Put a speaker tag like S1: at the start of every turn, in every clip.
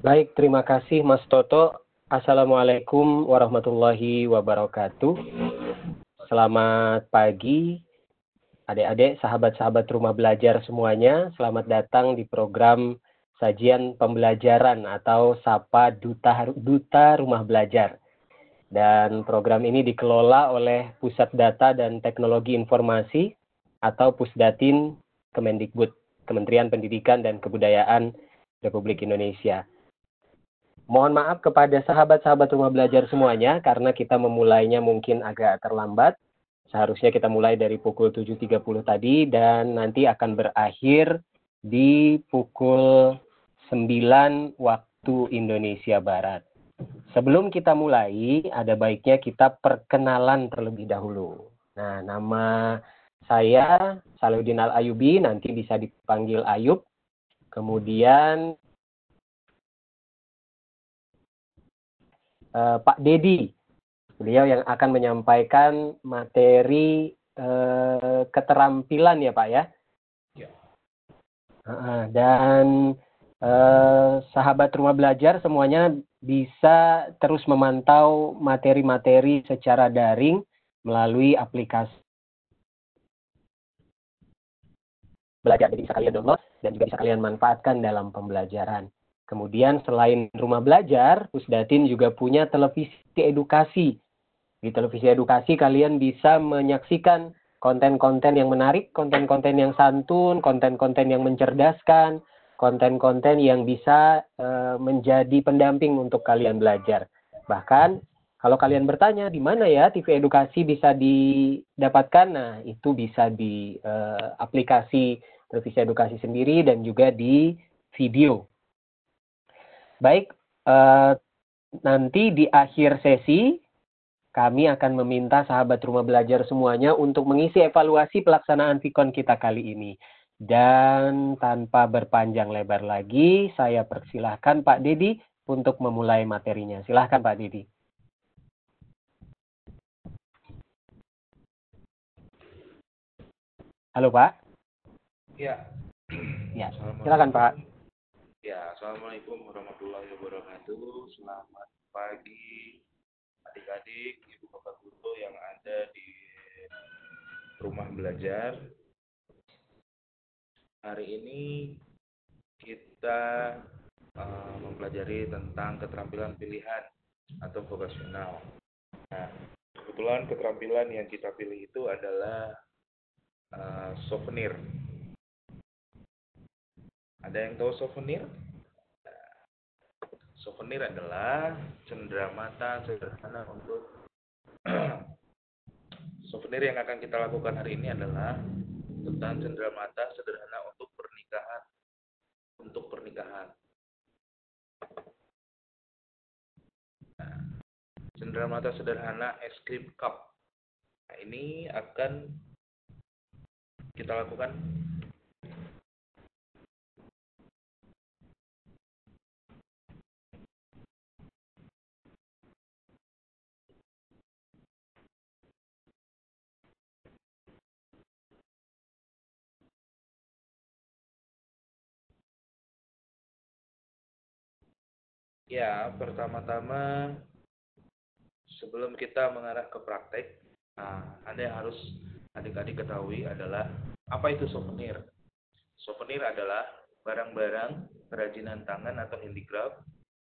S1: Baik, terima kasih Mas Toto. Assalamualaikum warahmatullahi wabarakatuh. Selamat pagi, adik-adik, sahabat-sahabat rumah belajar semuanya. Selamat datang di program sajian pembelajaran atau Sapa Duta, Duta Rumah Belajar. Dan program ini dikelola oleh Pusat Data dan Teknologi Informasi atau Pusdatin Kemendikbud, Kementerian Pendidikan dan Kebudayaan Republik Indonesia. Mohon maaf kepada sahabat-sahabat rumah belajar semuanya karena kita memulainya mungkin agak terlambat. Seharusnya kita mulai dari pukul 7.30 tadi dan nanti akan berakhir di pukul 9 waktu Indonesia Barat. Sebelum kita mulai, ada baiknya kita perkenalan terlebih dahulu. Nah, nama saya Saludin Al-Ayubi, nanti bisa dipanggil Ayub. Kemudian uh, Pak Dedi. Beliau yang akan menyampaikan materi uh, keterampilan ya Pak ya. ya. Uh, dan uh, sahabat rumah belajar semuanya bisa terus memantau materi-materi secara daring melalui aplikasi belajar. Jadi bisa kalian download dan juga bisa kalian manfaatkan dalam pembelajaran. Kemudian selain rumah belajar, Pusdatin juga punya televisi edukasi. Di televisi edukasi kalian bisa menyaksikan konten-konten yang menarik, konten-konten yang santun, konten-konten yang mencerdaskan, konten-konten yang bisa e, menjadi pendamping untuk kalian belajar. Bahkan kalau kalian bertanya di mana ya TV edukasi bisa didapatkan, nah itu bisa di e, aplikasi televisi edukasi sendiri dan juga di video Baik, uh, nanti di akhir sesi kami akan meminta sahabat rumah belajar semuanya untuk mengisi evaluasi pelaksanaan Vikon kita kali ini. Dan tanpa berpanjang lebar lagi, saya persilahkan Pak Dedi untuk memulai materinya. Silahkan Pak Dedi. Halo Pak.
S2: Ya.
S1: Ya, silakan Pak.
S2: Ya, Assalamualaikum warahmatullahi wabarakatuh. Selamat pagi adik-adik, ibu bapak guru yang ada di rumah belajar. Hari ini kita uh, mempelajari tentang keterampilan pilihan atau vokasional. Nah, kebetulan keterampilan yang kita pilih itu adalah uh, souvenir ada yang tahu souvenir? souvenir adalah cenderamata sederhana untuk souvenir yang akan kita lakukan hari ini adalah tentang cenderamata sederhana untuk pernikahan. Untuk pernikahan. Nah, cenderamata sederhana es krim cup. Nah, ini akan kita lakukan Ya, pertama-tama sebelum kita mengarah ke praktek, nah, Anda yang harus adik-adik ketahui adalah apa itu souvenir. Souvenir adalah barang-barang kerajinan tangan atau handicraft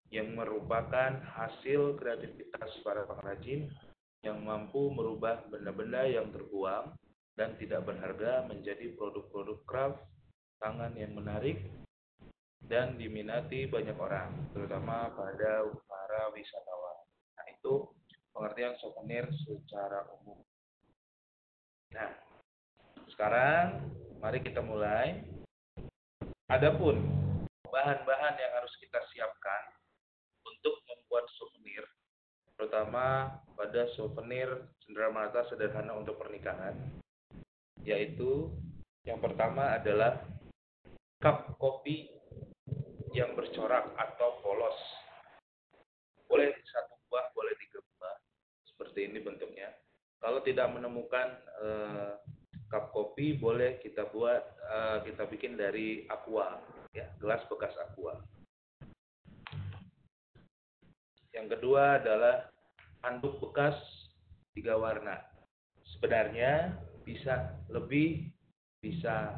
S2: yang merupakan hasil kreativitas para pengrajin yang mampu merubah benda-benda yang terbuang dan tidak berharga menjadi produk-produk craft tangan yang menarik dan diminati banyak orang, terutama pada para wisatawan. Nah, itu pengertian souvenir secara umum. Nah, sekarang mari kita mulai. Adapun bahan-bahan yang harus kita siapkan untuk membuat souvenir, terutama pada souvenir cenderamata sederhana untuk pernikahan, yaitu yang pertama adalah cup kopi yang bercorak atau polos. Boleh satu buah, boleh tiga buah. Seperti ini bentuknya. Kalau tidak menemukan eh, cup kopi, boleh kita buat, eh, kita bikin dari aqua, ya, gelas bekas aqua. Yang kedua adalah handuk bekas tiga warna. Sebenarnya bisa lebih, bisa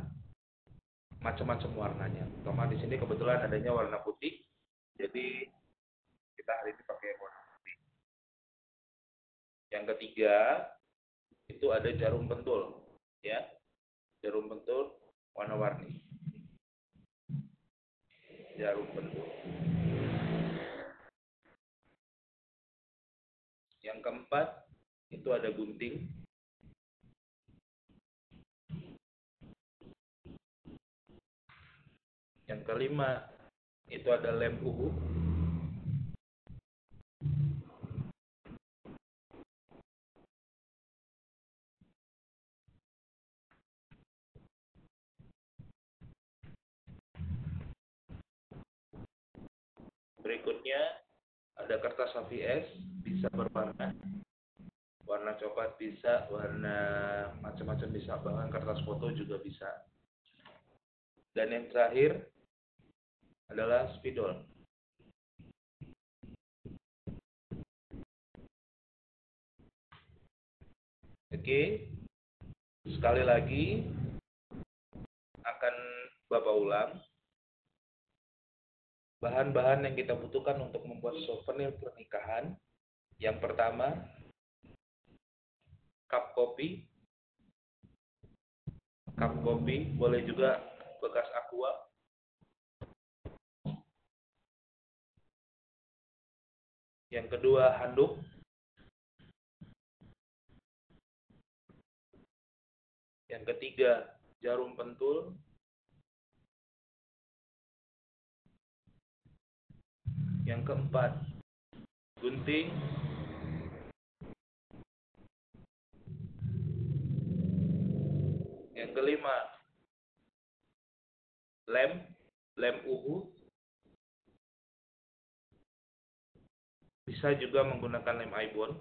S2: macam-macam warnanya. Terutama di sini kebetulan adanya warna putih, jadi kita hari ini pakai warna putih. Yang ketiga itu ada jarum pentul, ya, jarum pentul warna-warni. Jarum pentul. Yang keempat itu ada gunting. Yang kelima itu ada lem uhu. Berikutnya ada kertas HVS bisa berwarna. Warna coklat bisa warna macam-macam bisa. Bahkan kertas foto juga bisa. Dan yang terakhir adalah spidol oke sekali lagi akan bapak ulang bahan-bahan yang kita butuhkan untuk membuat souvenir pernikahan. Yang pertama, cup kopi. Cup kopi boleh juga bekas aqua. Yang kedua, handuk. Yang ketiga, jarum pentul. Yang keempat, gunting. Yang kelima, lem, lem uhu. Bisa juga menggunakan lem ibon.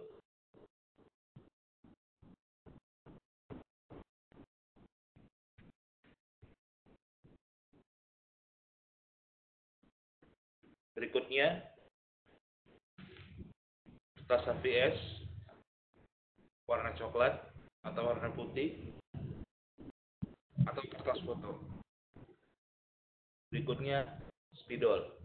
S2: Berikutnya, tas HVS warna coklat atau warna putih atau kertas foto. Berikutnya, spidol.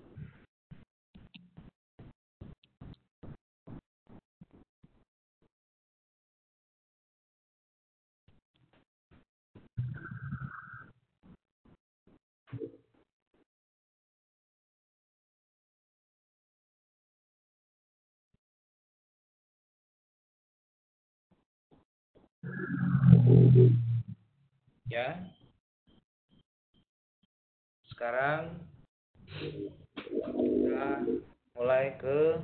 S2: Ya. Sekarang kita mulai ke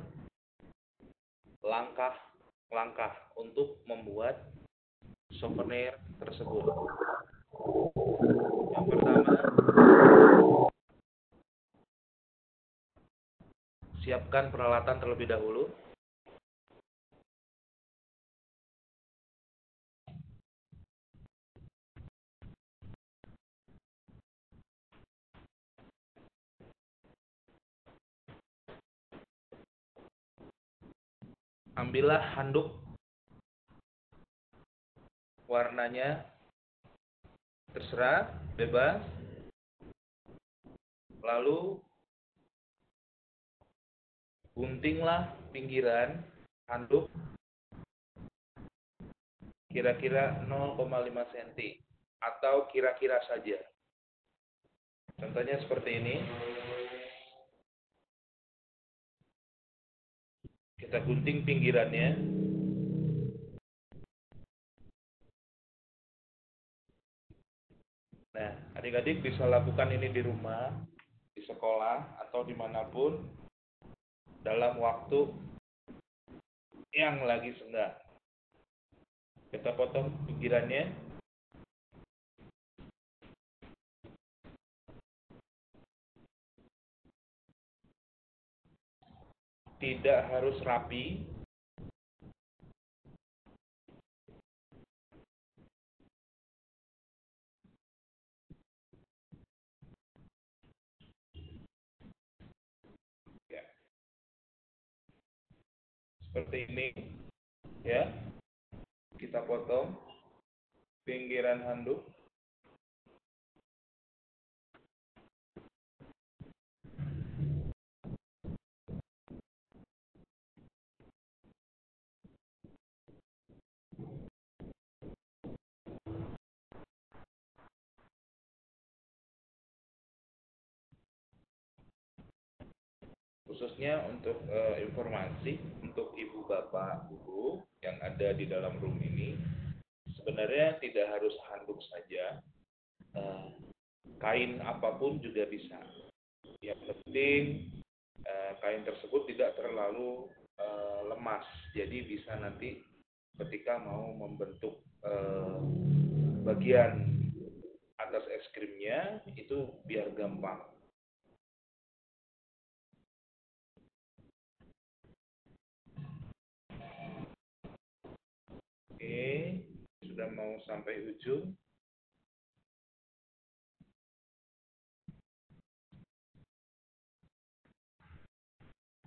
S2: langkah-langkah untuk membuat souvenir tersebut. Yang pertama, siapkan peralatan terlebih dahulu. Ambillah handuk. Warnanya terserah bebas. Lalu guntinglah pinggiran handuk kira-kira 0,5 cm atau kira-kira saja. Contohnya seperti ini kita gunting pinggirannya. Nah adik-adik bisa lakukan ini di rumah di sekolah atau di mana pun dalam waktu yang lagi senggang. Kita potong pinggirannya tidak harus rapi. Ya. seperti ini ya kita potong pinggiran handuk khususnya untuk uh, informasi untuk ibu bapak guru yang ada di dalam room ini sebenarnya tidak harus handuk saja. Uh, kain apa pun juga bisa. Yang penting uh, kain tersebut tidak terlalu uh, lemas. Jadi bisa nanti ketika mau membentuk uh, bagian atas es krimnya itu biar gampang Oke, sudah mau sampai ujung.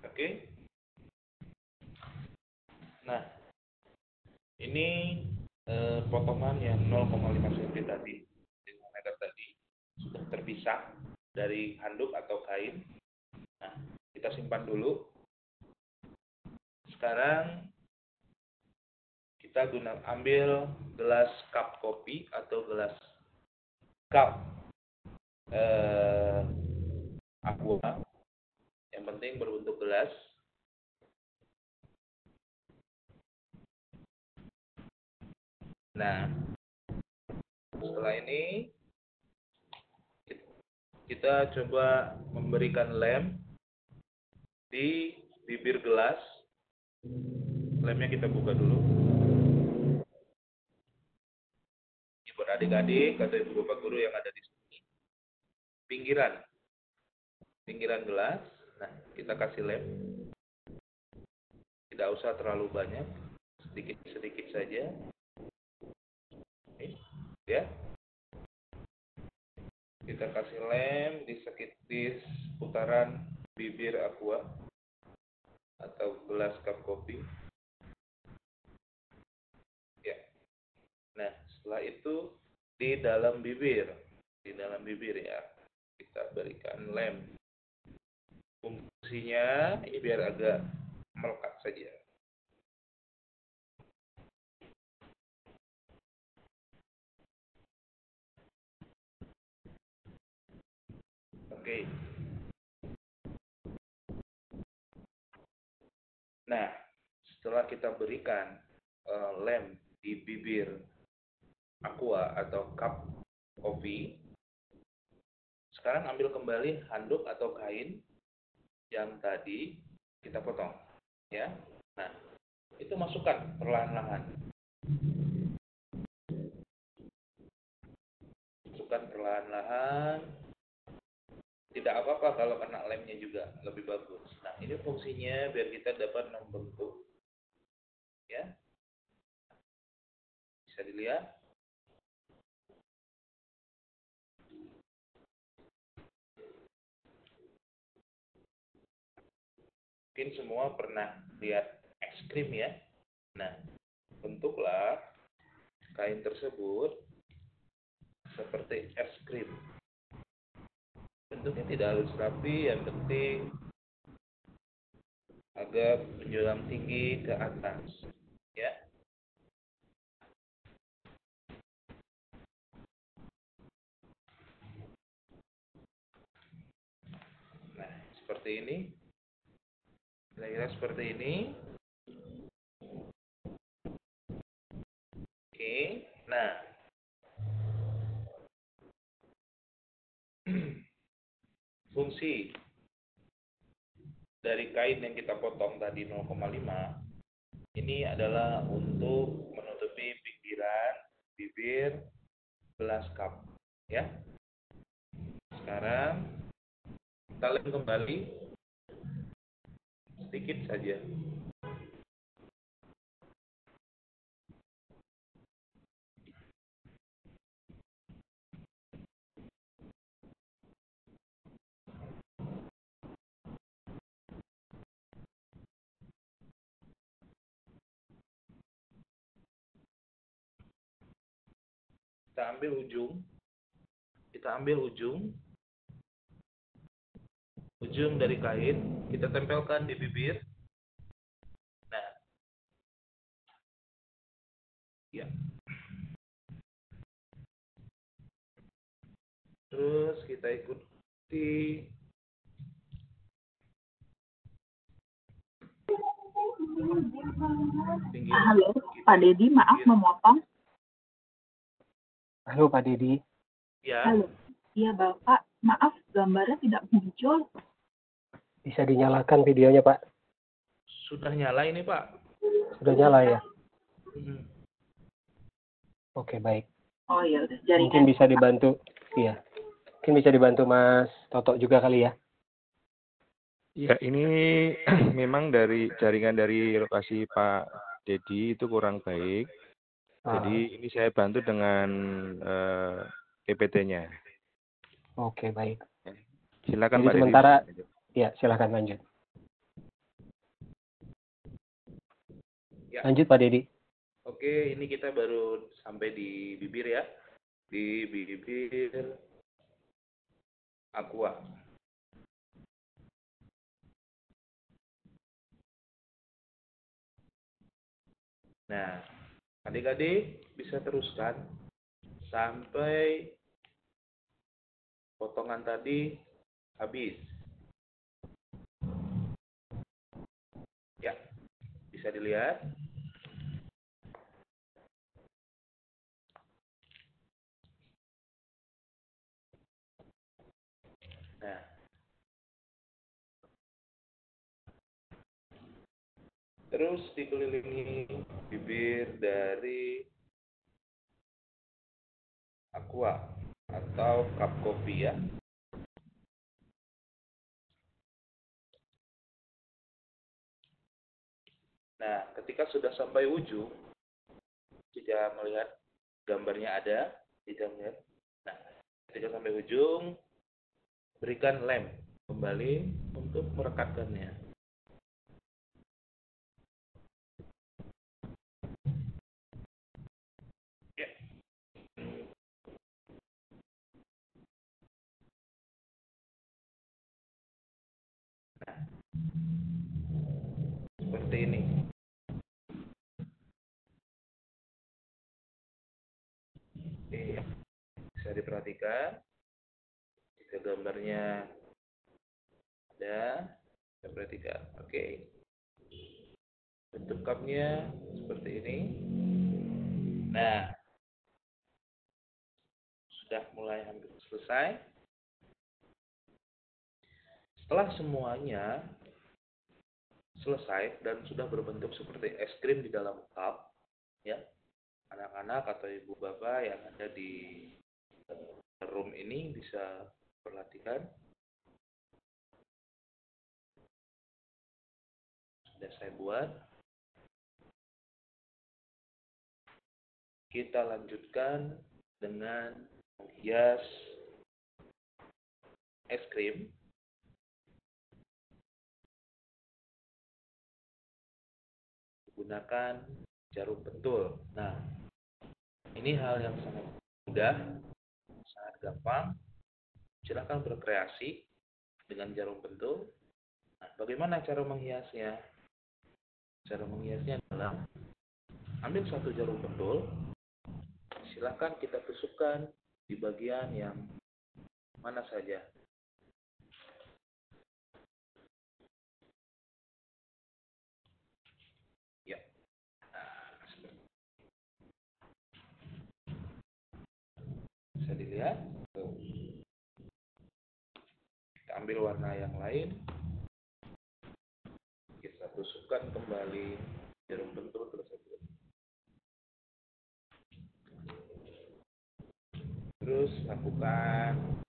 S2: Oke. Nah, ini eh, potongan yang 0,5 cm tadi, meter tadi sudah terpisah dari handuk atau kain. Nah, kita simpan dulu. Sekarang kita guna ambil gelas cup kopi atau gelas cup eh, aqua. Yang penting berbentuk gelas. Nah setelah ini kita coba memberikan lem di bibir gelas. Lemnya kita buka dulu adik-adik atau ibu bapak guru yang ada di sini. Pinggiran. Pinggiran gelas. Nah kita kasih lem. Tidak usah terlalu banyak. Sedikit sedikit saja. Ini, ya. Kita kasih lem di sekit di putaran bibir aqua atau gelas cup kopi setelah itu di dalam bibir. Di dalam bibir ya. Kita berikan lem. Fungsinya ini biar agak melekat saja. Oke. Nah setelah kita berikan uh, lem di bibir aqua atau cup kopi. Sekarang ambil kembali handuk atau kain yang tadi kita potong, ya. Nah, itu masukkan perlahan-lahan. Masukkan perlahan-lahan. Tidak apa-apa kalau kena lemnya juga lebih bagus. Nah, ini fungsinya biar kita dapat membentuk. Ya. Bisa dilihat? Mungkin semua pernah lihat es krim ya. Nah, bentuklah kain tersebut seperti es krim. Bentuknya tidak harus rapi, yang penting agak menjulang tinggi ke atas. Ya. Nah, seperti ini kira-kira seperti ini. Oke nah. Fungsi dari kain yang kita potong tadi 0,5 ini adalah untuk menutupi pinggiran bibir gelas cup ya. Sekarang kita lem kembali sedikit saja. Kita ambil ujung, kita ambil ujung, ujung dari kain kita tempelkan di bibir nah ya terus kita ikuti tinggi
S3: Halo, Pak Dedi, maaf memotong.
S1: Halo Pak Dedi.
S2: ya
S3: Halo. Iya, Bapak. Maaf, gambarnya tidak muncul.
S1: Bisa dinyalakan videonya Pak.
S2: sudah nyala ini pak
S1: Sudah nyala ya?
S2: Hmm.
S1: Oke baik.
S3: Oh ya udah,
S1: Mungkin
S3: jaringan.
S1: bisa dibantu. Iya. Mungkin bisa dibantu Mas Toto juga kali ya.
S4: Ya, ini memang dari jaringan dari lokasi Pak Dedi itu kurang baik.
S1: Ah,
S4: Jadi ini saya bantu dengan eh, PPT-nya.
S1: Oke baik.
S4: Silakan
S1: Jadi
S4: Pak Dedi.
S1: Ya silakan lanjut.
S2: Ya.
S1: Lanjut Pak Dedi.
S2: Oke, ini kita baru sampai di bibir ya. Di bibir aqua. Nah, adik-adik bisa teruskan sampai potongan tadi habis. Ya, bisa dilihat. Nah. Terus dikelilingi bibir dari aqua atau cup kopi ya. Nah, ketika sudah sampai ujung, jika melihat gambarnya ada, jika melihat, nah, ketika sampai ujung, berikan lem kembali untuk merekatkannya. Ya. Nah, seperti ini. Bisa diperhatikan. Jika gambarnya ada. Kita perhatikan. Oke. Bentuk cupnya seperti ini. Nah. Sudah mulai hampir selesai. Setelah semuanya selesai dan sudah berbentuk seperti es krim di dalam cup ya. Anak-anak atau ibu bapak yang ada di room ini bisa perhatikan. Sudah saya buat. Kita lanjutkan dengan menghias es krim. Gunakan jarum pentul. Nah ini hal yang sangat mudah gampang silahkan berkreasi dengan jarum pentul. Nah, bagaimana cara menghiasnya? Cara menghiasnya adalah ambil satu jarum pentul, silahkan kita tusukkan di bagian yang mana saja. Ya. Nah, seperti- bisa dilihat. Kita ambil warna yang lain. Kita tusukkan kembali jarum pentul tersebut terus lakukan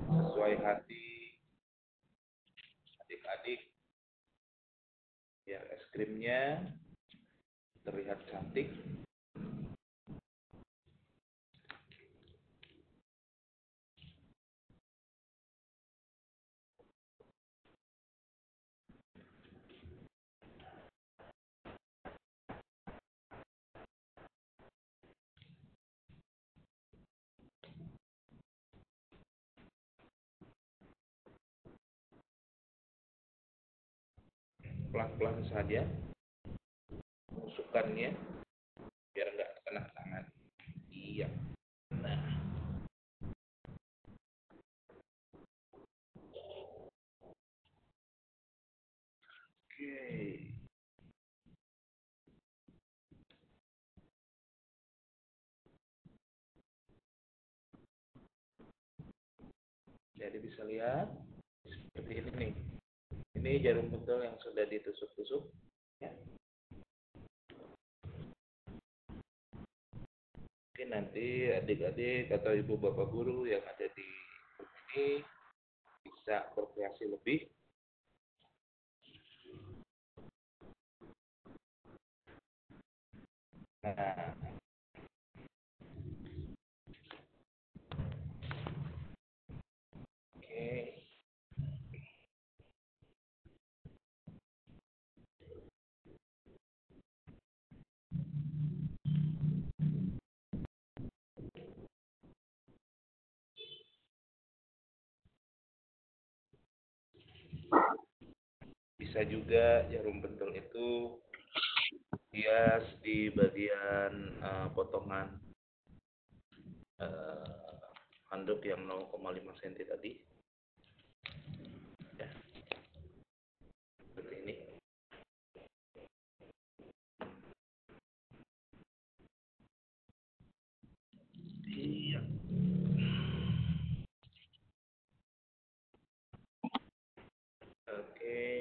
S2: sesuai hati adik-adik. Biar es krimnya terlihat cantik pelan-pelan saja menusukkannya biar nggak kena tangan. Iya. Nah. Oke. Jadi bisa lihat seperti ini. Ini jarum pentul yang sudah ditusuk-tusuk. Ya. Mungkin nanti adik-adik atau ibu bapak guru yang ada di ini bisa berkreasi lebih. Nah, Bisa juga jarum pentul itu hias di bagian eh, potongan eh, handuk yang 0,5 cm tadi. Ya. Seperti ini. Iya. Oke.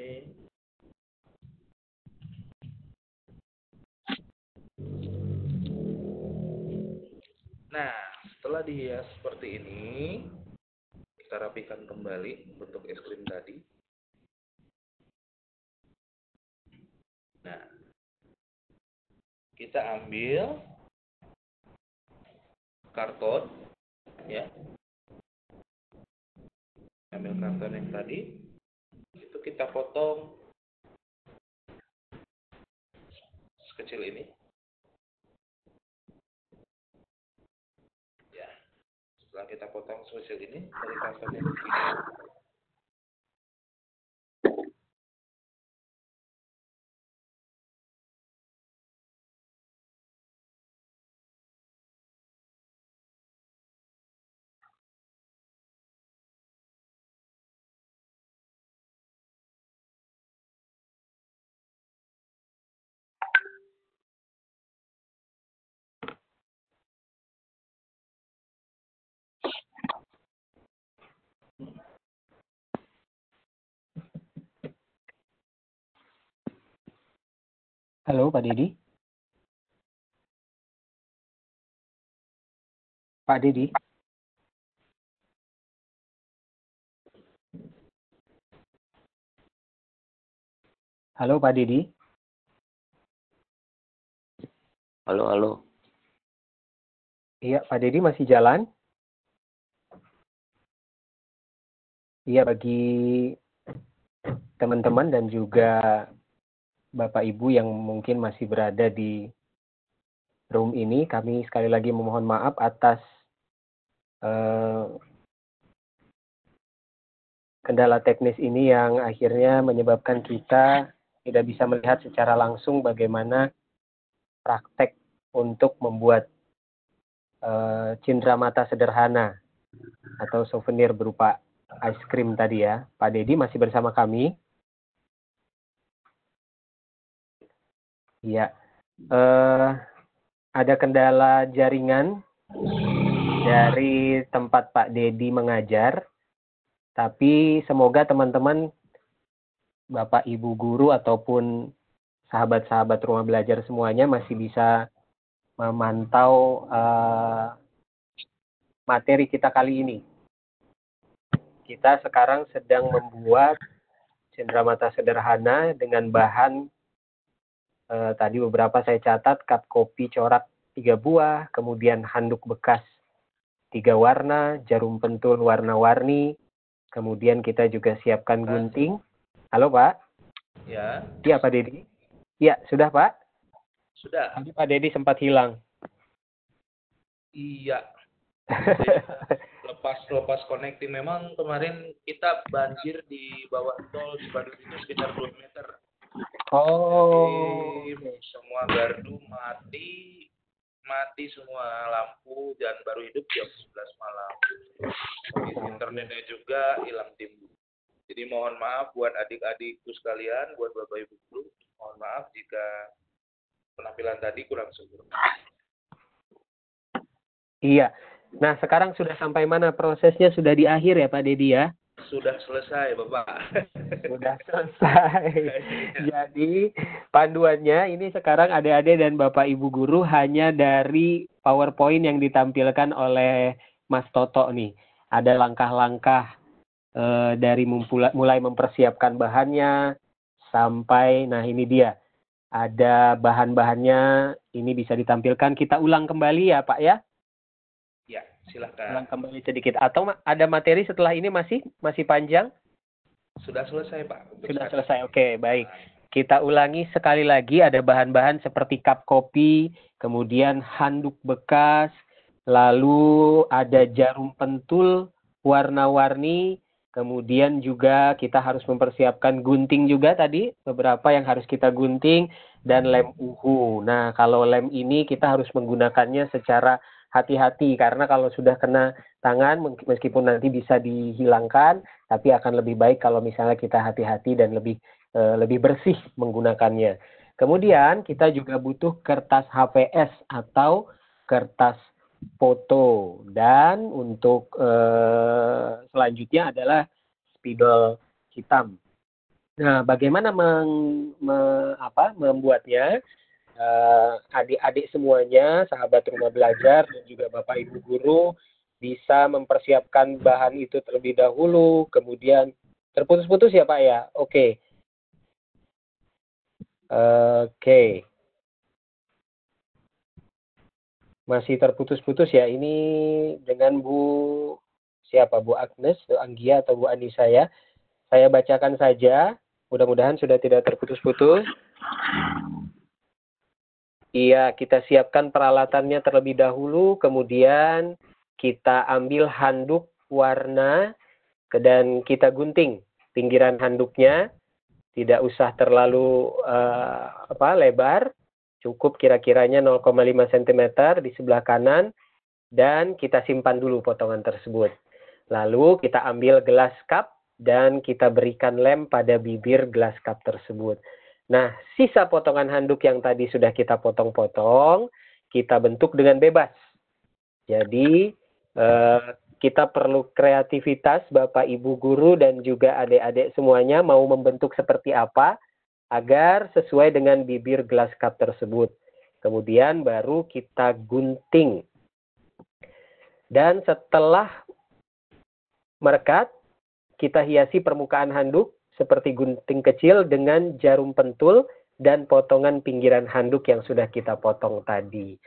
S2: Nah, setelah dihias seperti ini, kita rapikan kembali bentuk es krim tadi. Nah, kita ambil karton, ya. Ambil karton yang tadi, itu kita potong sekecil ini. Setelah kita potong sekecil ini dari karton
S1: Halo Pak Didi. Pak Didi. Halo Pak Didi.
S5: Halo, halo.
S1: Iya, Pak Didi masih jalan? Iya, bagi teman-teman dan juga Bapak Ibu yang mungkin masih berada di room ini, kami sekali lagi memohon maaf atas eh, kendala teknis ini yang akhirnya menyebabkan kita tidak bisa melihat secara langsung bagaimana praktek untuk membuat uh, cindera mata sederhana atau souvenir berupa ice cream tadi ya. Pak Dedi masih bersama kami. Iya. Uh, ada kendala jaringan dari tempat Pak Dedi mengajar. Tapi semoga teman-teman Bapak Ibu guru ataupun sahabat-sahabat rumah belajar semuanya masih bisa memantau uh, materi kita kali ini. Kita sekarang sedang membuat cenderamata sederhana dengan bahan uh, tadi beberapa saya catat cup kopi corak tiga buah, kemudian handuk bekas tiga warna, jarum pentul warna-warni, kemudian kita juga siapkan gunting. Halo Pak.
S2: ya,
S1: Iya Pak Dedi. Iya, sudah Pak.
S2: sudah.
S1: Tadi Pak Dedi sempat hilang.
S2: Iya. lepas lepas connecting memang kemarin kita banjir di bawah tol Cipadut itu sekitar 2 meter
S1: Oh.
S2: Jadi semua gardu mati, mati semua lampu dan baru hidup jam 11 malam. Internetnya juga hilang timbul. Jadi mohon maaf buat adik-adikku sekalian, buat bapak ibu guru, mohon maaf jika penampilan tadi kurang sempurna.
S1: Iya. Nah, sekarang sudah sampai mana prosesnya? Sudah di akhir ya Pak Dedi ya?
S2: Sudah selesai bapak.
S1: Sudah selesai. Jadi panduannya ini sekarang adik-adik dan bapak ibu guru hanya dari PowerPoint yang ditampilkan oleh Mas Toto nih. Ada langkah-langkah eh, dari mulai mempersiapkan bahannya sampai nah ini dia. Ada bahan-bahannya ini bisa ditampilkan. Kita ulang kembali ya Pak ya.
S2: Silahkan.
S1: Ulang kembali sedikit atau ada materi setelah ini masih masih panjang?
S2: Sudah selesai pak. Untuk
S1: Sudah selesai. Oke, baik. Kita ulangi sekali lagi ada bahan-bahan seperti cup kopi, kemudian handuk bekas, lalu ada jarum pentul warna-warni, kemudian juga kita harus mempersiapkan gunting juga tadi, beberapa yang harus kita gunting dan lem uhu. Nah, kalau lem ini kita harus menggunakannya secara hati-hati karena kalau sudah kena tangan meskipun nanti bisa dihilangkan, tapi akan lebih baik kalau misalnya kita hati-hati dan lebih eh, lebih bersih menggunakannya. Kemudian kita juga butuh kertas HVS atau kertas foto dan untuk eh, selanjutnya adalah spidol hitam. Nah, bagaimana meng, me- apa, membuatnya? Eh, adik-adik semuanya, sahabat rumah belajar dan juga bapak ibu guru bisa mempersiapkan bahan itu terlebih dahulu, kemudian terputus-putus ya Pak ya. Oke. Oke. Masih terputus-putus ya. Ini dengan Bu siapa? Bu Agnes, Bu Anggia atau Bu Anissa ya. Saya bacakan saja. Mudah-mudahan sudah tidak terputus-putus. Iya, kita siapkan peralatannya terlebih dahulu, kemudian kita ambil handuk warna dan kita gunting pinggiran handuknya. Tidak usah terlalu eh, apa lebar, cukup kira-kiranya 0,5 cm di sebelah kanan dan kita simpan dulu potongan tersebut. Lalu kita ambil gelas cup dan kita berikan lem pada bibir gelas cup tersebut. Nah, sisa potongan handuk yang tadi sudah kita potong-potong, kita bentuk dengan bebas. Jadi, eh, kita perlu kreativitas Bapak Ibu guru dan juga adik-adik semuanya mau membentuk seperti apa agar sesuai dengan bibir gelas cup tersebut. Kemudian baru kita gunting. Dan setelah merekat, kita hiasi permukaan handuk seperti gunting kecil dengan jarum pentul dan potongan pinggiran handuk yang sudah kita potong tadi.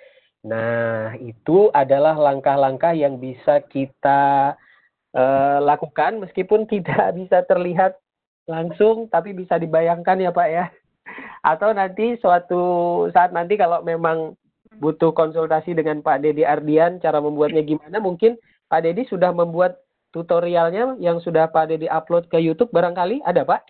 S1: Nah, itu adalah langkah-langkah yang bisa kita eh, lakukan meskipun tidak bisa terlihat langsung, tapi bisa dibayangkan ya Pak ya. Atau nanti suatu saat nanti kalau memang butuh konsultasi dengan Pak Dedi Ardian, cara membuatnya gimana, mungkin Pak Dedi sudah membuat tutorialnya yang sudah Pak Dedi upload ke YouTube barangkali ada Pak?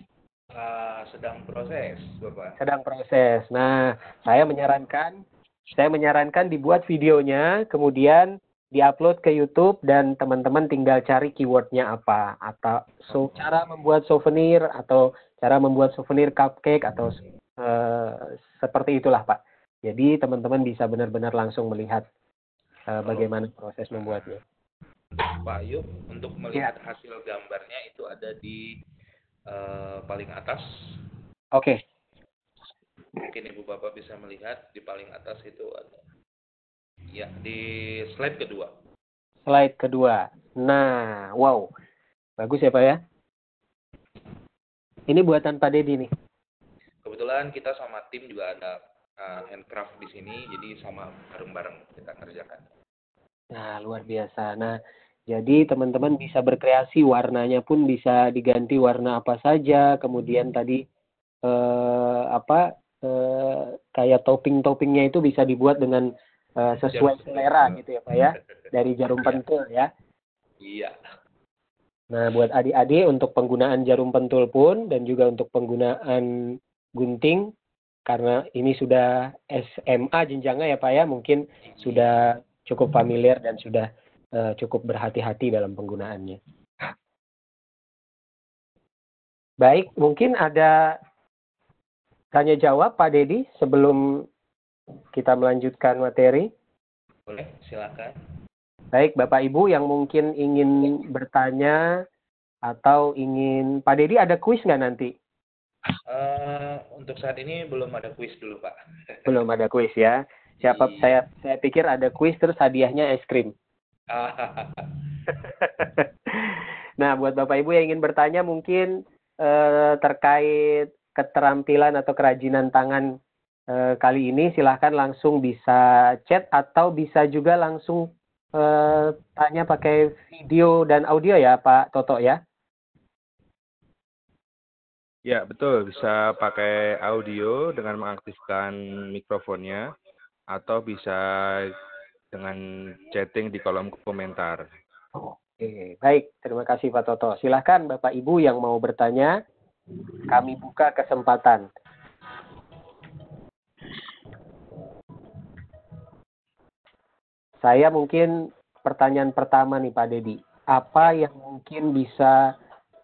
S2: Ah, sedang proses bapak.
S1: sedang proses. Nah, saya menyarankan saya menyarankan dibuat videonya, kemudian diupload ke YouTube dan teman-teman tinggal cari keywordnya apa atau so, cara membuat souvenir atau cara membuat souvenir cupcake atau eh, seperti itulah Pak. Jadi teman-teman bisa benar-benar langsung melihat eh, bagaimana proses membuatnya.
S2: Pak Yuk untuk melihat hasil gambarnya itu ada di eh, paling atas.
S1: Oke,
S2: Mungkin ibu bapak bisa melihat di paling atas itu ada. Ya di slide kedua.
S1: slide kedua. Nah, wow, bagus ya Pak ya. Ini buatan Pak Dedi nih.
S2: Kebetulan kita sama tim juga ada eh, handcraft di sini, jadi sama bareng-bareng kita kerjakan.
S1: Nah, luar biasa. Nah, jadi teman-teman bisa berkreasi, warnanya pun bisa diganti warna apa saja. Kemudian tadi eh, apa eh, kayak topping-toppingnya itu bisa dibuat dengan eh, sesuai
S2: Jarum
S1: selera gitu ya Pak ya, dari jarum
S2: Iya.
S1: pentul ya.
S2: Iya.
S1: Nah, buat adik-adik untuk penggunaan jarum pentul pun dan juga untuk penggunaan Gunting karena ini sudah SMA jenjangnya ya Pak ya, mungkin sudah cukup familiar dan sudah uh, cukup berhati-hati dalam penggunaannya. Baik, mungkin ada tanya jawab Pak Dedi sebelum kita melanjutkan materi.
S2: Boleh, silakan.
S1: Baik, Bapak Ibu yang mungkin ingin bertanya atau ingin Pak Dedi ada kuis nggak nanti?
S2: Uh, untuk saat ini belum ada kuis dulu Pak.
S1: Belum ada kuis ya. Siapa iya. saya saya pikir ada kuis terus hadiahnya es krim. nah, buat Bapak Ibu yang ingin bertanya mungkin uh, terkait keterampilan atau kerajinan tangan uh, kali ini silahkan langsung bisa chat atau bisa juga langsung uh, tanya pakai video dan audio ya Pak Toto ya.
S4: Ya, betul. Bisa pakai audio dengan mengaktifkan mikrofonnya atau bisa dengan chatting di kolom komentar.
S1: Oke, baik. Terima kasih Pak Toto. Silahkan Bapak Ibu yang mau bertanya, kami buka kesempatan. Saya mungkin pertanyaan pertama nih Pak Dedi. Apa yang mungkin bisa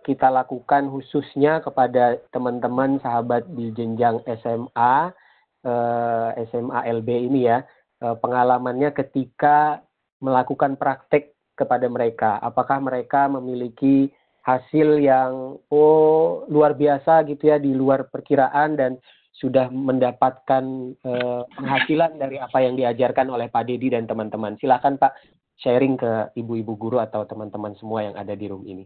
S1: kita lakukan khususnya kepada teman-teman sahabat di jenjang SMA, eh, SMA LB ini ya, pengalamannya ketika melakukan praktek kepada mereka. Apakah mereka memiliki hasil yang oh luar biasa gitu ya di luar perkiraan dan sudah mendapatkan eh, penghasilan dari apa yang diajarkan oleh Pak Dedi dan teman-teman. Silakan Pak sharing ke ibu-ibu guru atau teman-teman semua yang ada di room ini.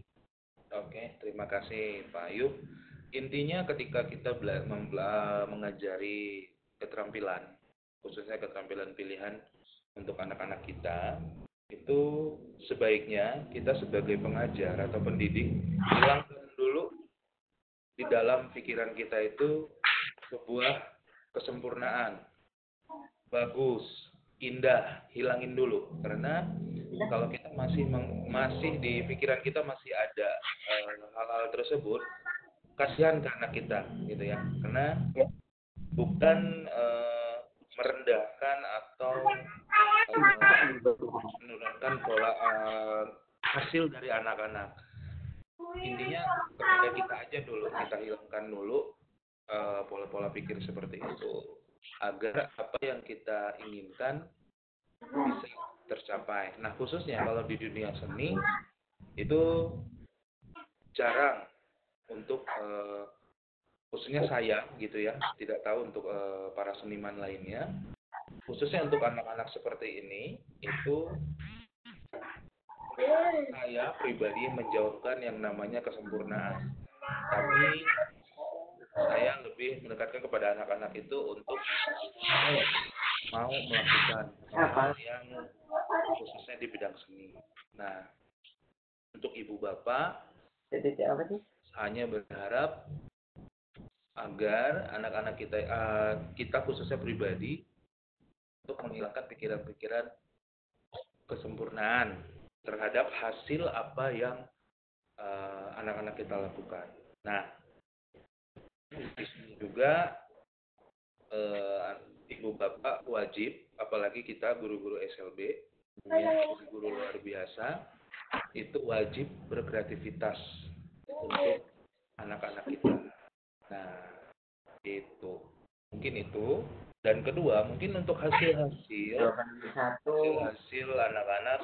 S2: Oke, terima kasih Pak Ayub. Intinya ketika kita mengajari keterampilan, khususnya keterampilan pilihan untuk anak-anak kita, itu sebaiknya kita sebagai pengajar atau pendidik hilangkan dulu di dalam pikiran kita itu sebuah kesempurnaan, bagus, indah, hilangin dulu. Karena kalau kita masih masih di pikiran kita masih ada eh, hal-hal tersebut kasihan ke anak kita gitu ya. Karena ya. bukan uh, merendahkan atau menurunkan pola uh, hasil dari anak-anak intinya kepada kita aja dulu kita hilangkan dulu pola-pola uh, pikir seperti itu agar apa yang kita inginkan bisa tercapai. Nah, khususnya kalau di dunia seni itu jarang untuk uh, khususnya saya gitu ya, tidak tahu untuk uh, para seniman lainnya. Khususnya untuk anak-anak seperti ini itu saya pribadi menjauhkan yang namanya kesempurnaan. Tapi saya lebih mendekatkan kepada anak-anak itu untuk mau melakukan hal yang khususnya di bidang seni. Nah, untuk ibu bapak, hanya berharap agar anak-anak kita uh, kita khususnya pribadi untuk menghilangkan pikiran-pikiran kesempurnaan terhadap hasil apa yang eh, anak-anak uh, kita lakukan. Nah, di sini juga uh, ibu bapak wajib apalagi kita guru-guru SLB guru-guru luar biasa itu wajib berkreativitas untuk anak-anak kita nah itu. Mungkin itu. Dan kedua mungkin untuk hasil-hasil hasil-hasil anak-anak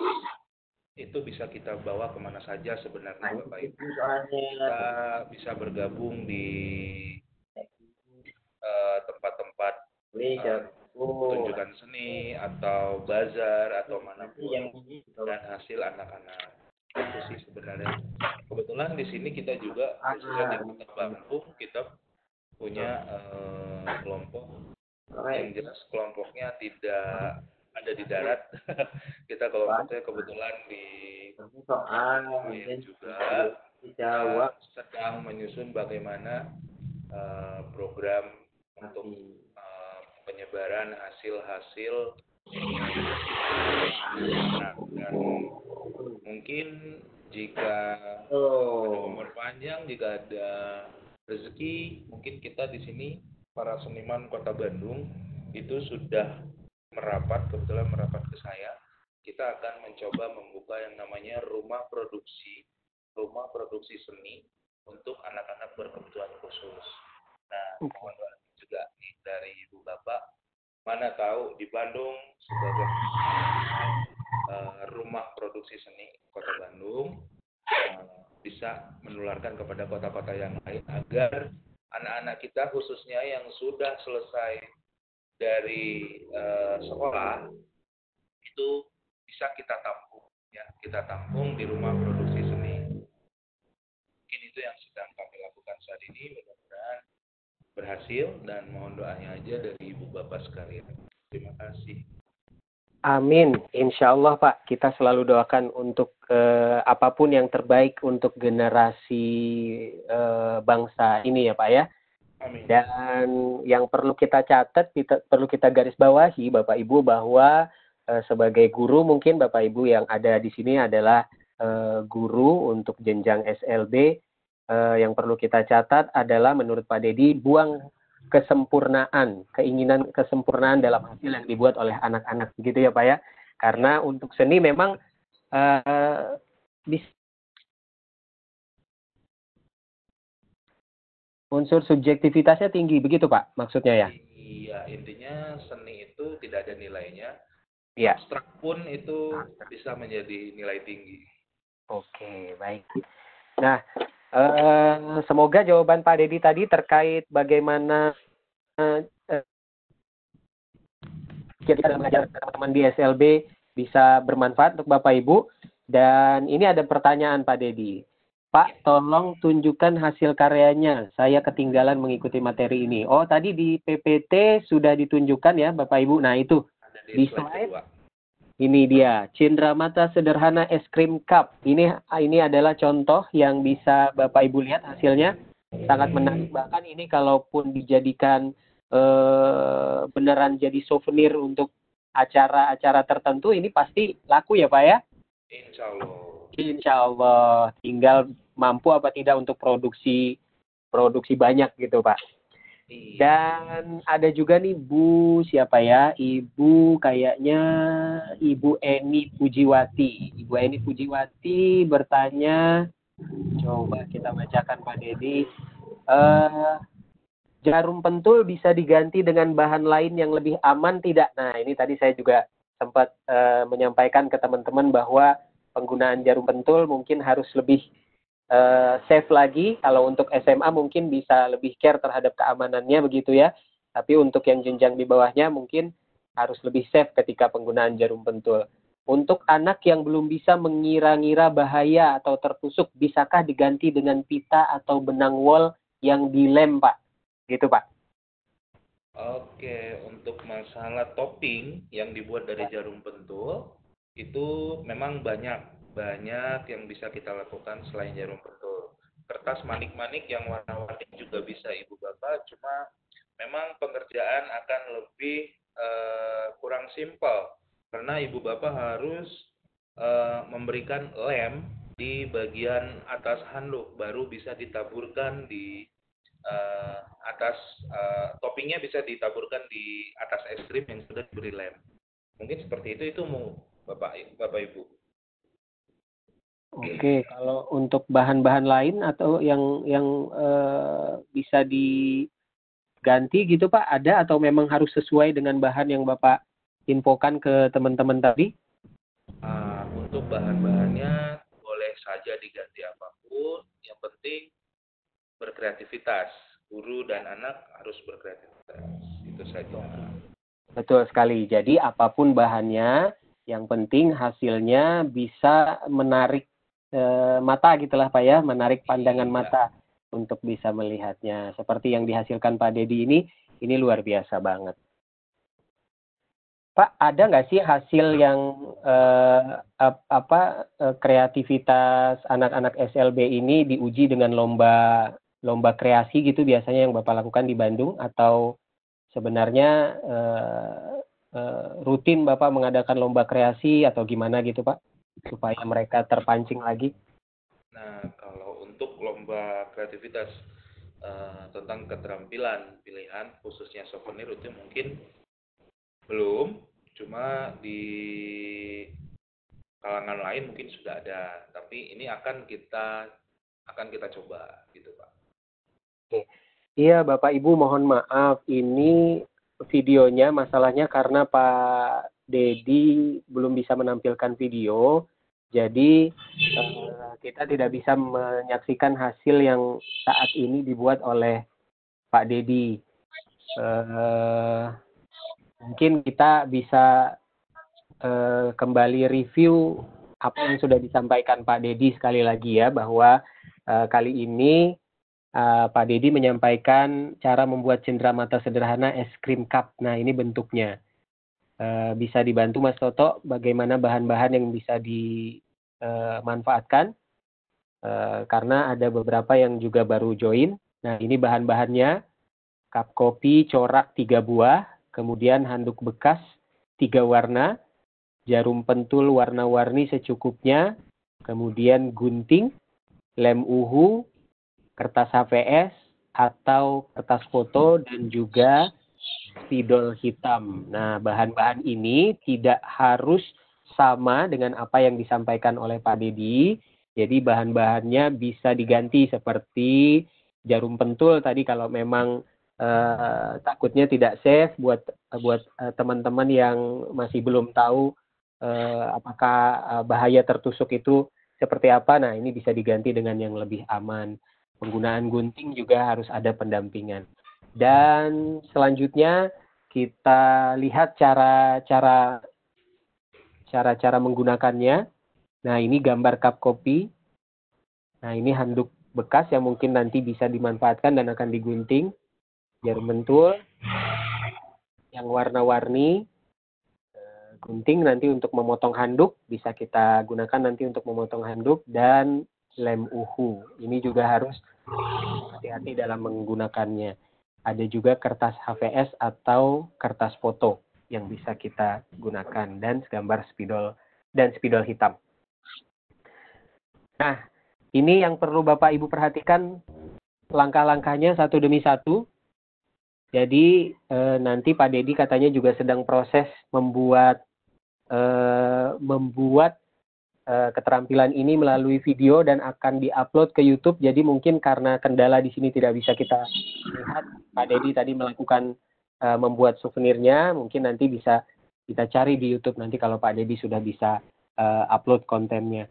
S2: itu bisa kita bawa ke mana saja sebenarnya Bapak Ibu. Kita bisa bergabung di eh, tempat-tempat uh, uh, tunjukkan seni atau bazar atau mana pun. dan hasil anak-anak itu sih sebenarnya. Kebetulan di sini kita juga di Kota Bandung kita punya uh, kelompok yang jelas kelompoknya tidak ada di darat. Kita kelompoknya kebetulan di yang juga uh, sedang menyusun bagaimana uh, program untuk uh, penyebaran hasil-hasil nah, dan mungkin jika oh. ada umur panjang jika ada rezeki mungkin kita di sini para seniman Kota Bandung itu sudah merapat, kebetulan merapat ke saya. Kita akan mencoba membuka yang namanya rumah produksi, rumah produksi seni untuk anak-anak berkebutuhan khusus. Nah, doa juga nih dari ibu bapak, mana tahu di Bandung sebagai uh, rumah produksi seni kota Bandung uh, bisa menularkan kepada kota-kota yang lain agar anak-anak kita khususnya yang sudah selesai dari uh, sekolah itu bisa kita tampung ya. Kita tampung di rumah produksi seni. Mungkin itu yang sedang kami lakukan saat ini mudah-mudahan berhasil dan mohon doanya aja dari ibu bapak sekalian terima kasih
S1: Amin, insya Allah Pak. Kita selalu doakan untuk eh, apa pun yang terbaik untuk generasi eh, bangsa ini ya Pak ya.
S2: Amin.
S1: Dan yang perlu kita catat, kita, perlu kita garis bawahi Bapak Ibu bahwa eh, sebagai guru mungkin Bapak Ibu yang ada di sini adalah eh, guru untuk jenjang SLB. Eh, yang perlu kita catat adalah menurut Pak Dedi buang kesempurnaan, keinginan kesempurnaan dalam hasil yang dibuat oleh anak-anak gitu ya Pak ya. Karena untuk seni memang uh, bis, unsur subjektivitasnya tinggi begitu Pak maksudnya ya?
S2: Iya, intinya seni itu tidak ada nilainya.
S1: Iya.
S2: Abstrak pun itu bisa menjadi nilai tinggi.
S1: Oke, baik. Nah, Uh, semoga jawaban Pak Dedi tadi terkait bagaimana uh, kita mengajar teman-teman di SLB bisa bermanfaat untuk Bapak Ibu. Dan ini ada pertanyaan Pak Dedi. Pak, tolong tunjukkan hasil karyanya. Saya ketinggalan mengikuti materi ini. Oh, tadi di PPT sudah ditunjukkan ya Bapak Ibu. Nah, itu di slide ini dia, cindera mata sederhana es krim cup. Ini ini adalah contoh yang bisa Bapak Ibu lihat hasilnya sangat menarik. Bahkan ini kalaupun dijadikan eh, beneran jadi souvenir untuk acara-acara tertentu, ini pasti laku ya Pak ya?
S2: Insya Allah.
S1: Insya Allah. Tinggal mampu apa tidak untuk produksi produksi banyak gitu Pak. Iya. Dan ada juga nih Bu siapa ya? Ibu kayaknya Ibu Eni Pujiwati. Ibu Eni Pujiwati bertanya, coba kita bacakan Pak Dedi. Uh, jarum pentul bisa diganti dengan bahan lain yang lebih aman tidak? Nah ini tadi saya juga sempat uh, menyampaikan ke teman-teman bahwa penggunaan jarum pentul mungkin harus lebih uh, safe lagi. Kalau untuk SMA mungkin bisa lebih care terhadap keamanannya begitu ya. Tapi untuk yang jenjang di bawahnya mungkin harus lebih safe ketika penggunaan jarum pentul. Untuk anak yang belum bisa mengira-ngira bahaya atau tertusuk, bisakah diganti dengan pita atau benang wol yang dilem, Pak? Gitu, Pak.
S2: Oke, untuk masalah topping yang dibuat dari jarum pentul, itu memang banyak banyak yang bisa kita lakukan selain jarum pentul. Kertas manik-manik yang warna-warni juga bisa ibu bapak, cuma memang pengerjaan akan lebih uh, kurang simpel karena ibu bapak harus uh, memberikan lem di bagian atas handuk baru bisa ditaburkan di uh, atas uh, toppingnya bisa ditaburkan di atas es krim yang sudah diberi lem. Mungkin seperti itu itu mau bapak bapak ibu.
S1: Oke, kalau untuk bahan-bahan lain atau yang yang uh, bisa diganti gitu Pak, ada atau memang harus sesuai dengan bahan yang Bapak infokan ke teman-teman tadi?
S2: Uh, untuk bahan-bahannya boleh saja diganti apa pun, yang penting berkreativitas. Guru dan anak harus berkreativitas. Itu saja.
S1: Betul sekali. Jadi apa pun bahannya, yang penting hasilnya bisa menarik e, mata gitulah Pak ya, menarik pandangan iya. mata untuk bisa melihatnya. Seperti yang dihasilkan Pak Dedi ini, ini luar biasa banget. Pak, ada nggak sih hasil yang eh, apa eh, kreativitas anak-anak SLB ini diuji dengan lomba lomba kreasi gitu biasanya yang Bapak lakukan di Bandung atau sebenarnya eh, eh, rutin Bapak mengadakan lomba kreasi atau gimana gitu Pak? Supaya mereka terpancing lagi?
S2: Nah, kalau untuk lomba kreativitas uh, tentang keterampilan pilihan khususnya souvenir itu mungkin belum. Cuma di kalangan lain mungkin sudah ada. Tapi ini akan kita akan kita coba gitu pak.
S1: Iya Bapak Ibu mohon maaf. Ini videonya masalahnya karena Pak Dedi belum bisa menampilkan video jadi uh, kita tidak bisa menyaksikan hasil yang saat ini dibuat oleh Pak Dedi. Uh, mungkin kita bisa uh, kembali review apa yang sudah disampaikan Pak Dedi sekali lagi ya bahwa uh, kali ini uh, Pak Dedi menyampaikan cara membuat cenderamata sederhana es krim cup. Nah ini bentuknya. Uh, bisa dibantu Mas Toto bagaimana bahan-bahan yang bisa di uh, manfaatkan. Uh, karena ada beberapa yang juga baru join. Nah ini bahan-bahannya. Cup kopi corak tiga buah, kemudian handuk bekas tiga warna, jarum pentul warna-warni secukupnya, kemudian gunting, lem uhu, kertas HVS atau kertas foto dan juga spidol hitam. Nah, bahan-bahan ini tidak harus sama dengan apa yang disampaikan oleh Pak Dedi. Jadi bahan-bahannya bisa diganti seperti jarum pentul tadi kalau memang uh, takutnya tidak safe buat buat uh, teman-teman yang masih belum tahu uh, apakah uh, bahaya tertusuk itu seperti apa. Nah, ini bisa diganti dengan yang lebih aman. Penggunaan gunting juga harus ada pendampingan. Dan selanjutnya kita lihat cara-cara cara-cara menggunakannya. Nah, ini gambar cup kopi. Nah, ini handuk bekas yang mungkin nanti bisa dimanfaatkan dan akan digunting. Jarum bentul yang warna-warni. Eh, gunting nanti untuk memotong handuk, bisa kita gunakan nanti untuk memotong handuk. Dan lem uhu. Ini juga harus hati-hati dalam menggunakannya. Ada juga kertas HVS atau kertas foto yang bisa kita gunakan dan gambar spidol dan spidol hitam. Nah, ini yang perlu Bapak Ibu perhatikan langkah-langkahnya satu demi satu. Jadi e, nanti Pak Dedi katanya juga sedang proses membuat e, membuat e, keterampilan ini melalui video dan akan diupload ke YouTube. Jadi mungkin karena kendala di sini tidak bisa kita lihat, Pak Dedi tadi melakukan uh, membuat souvenirnya. Mungkin nanti bisa kita cari di YouTube nanti kalau Pak Dedi sudah bisa uh, upload kontennya.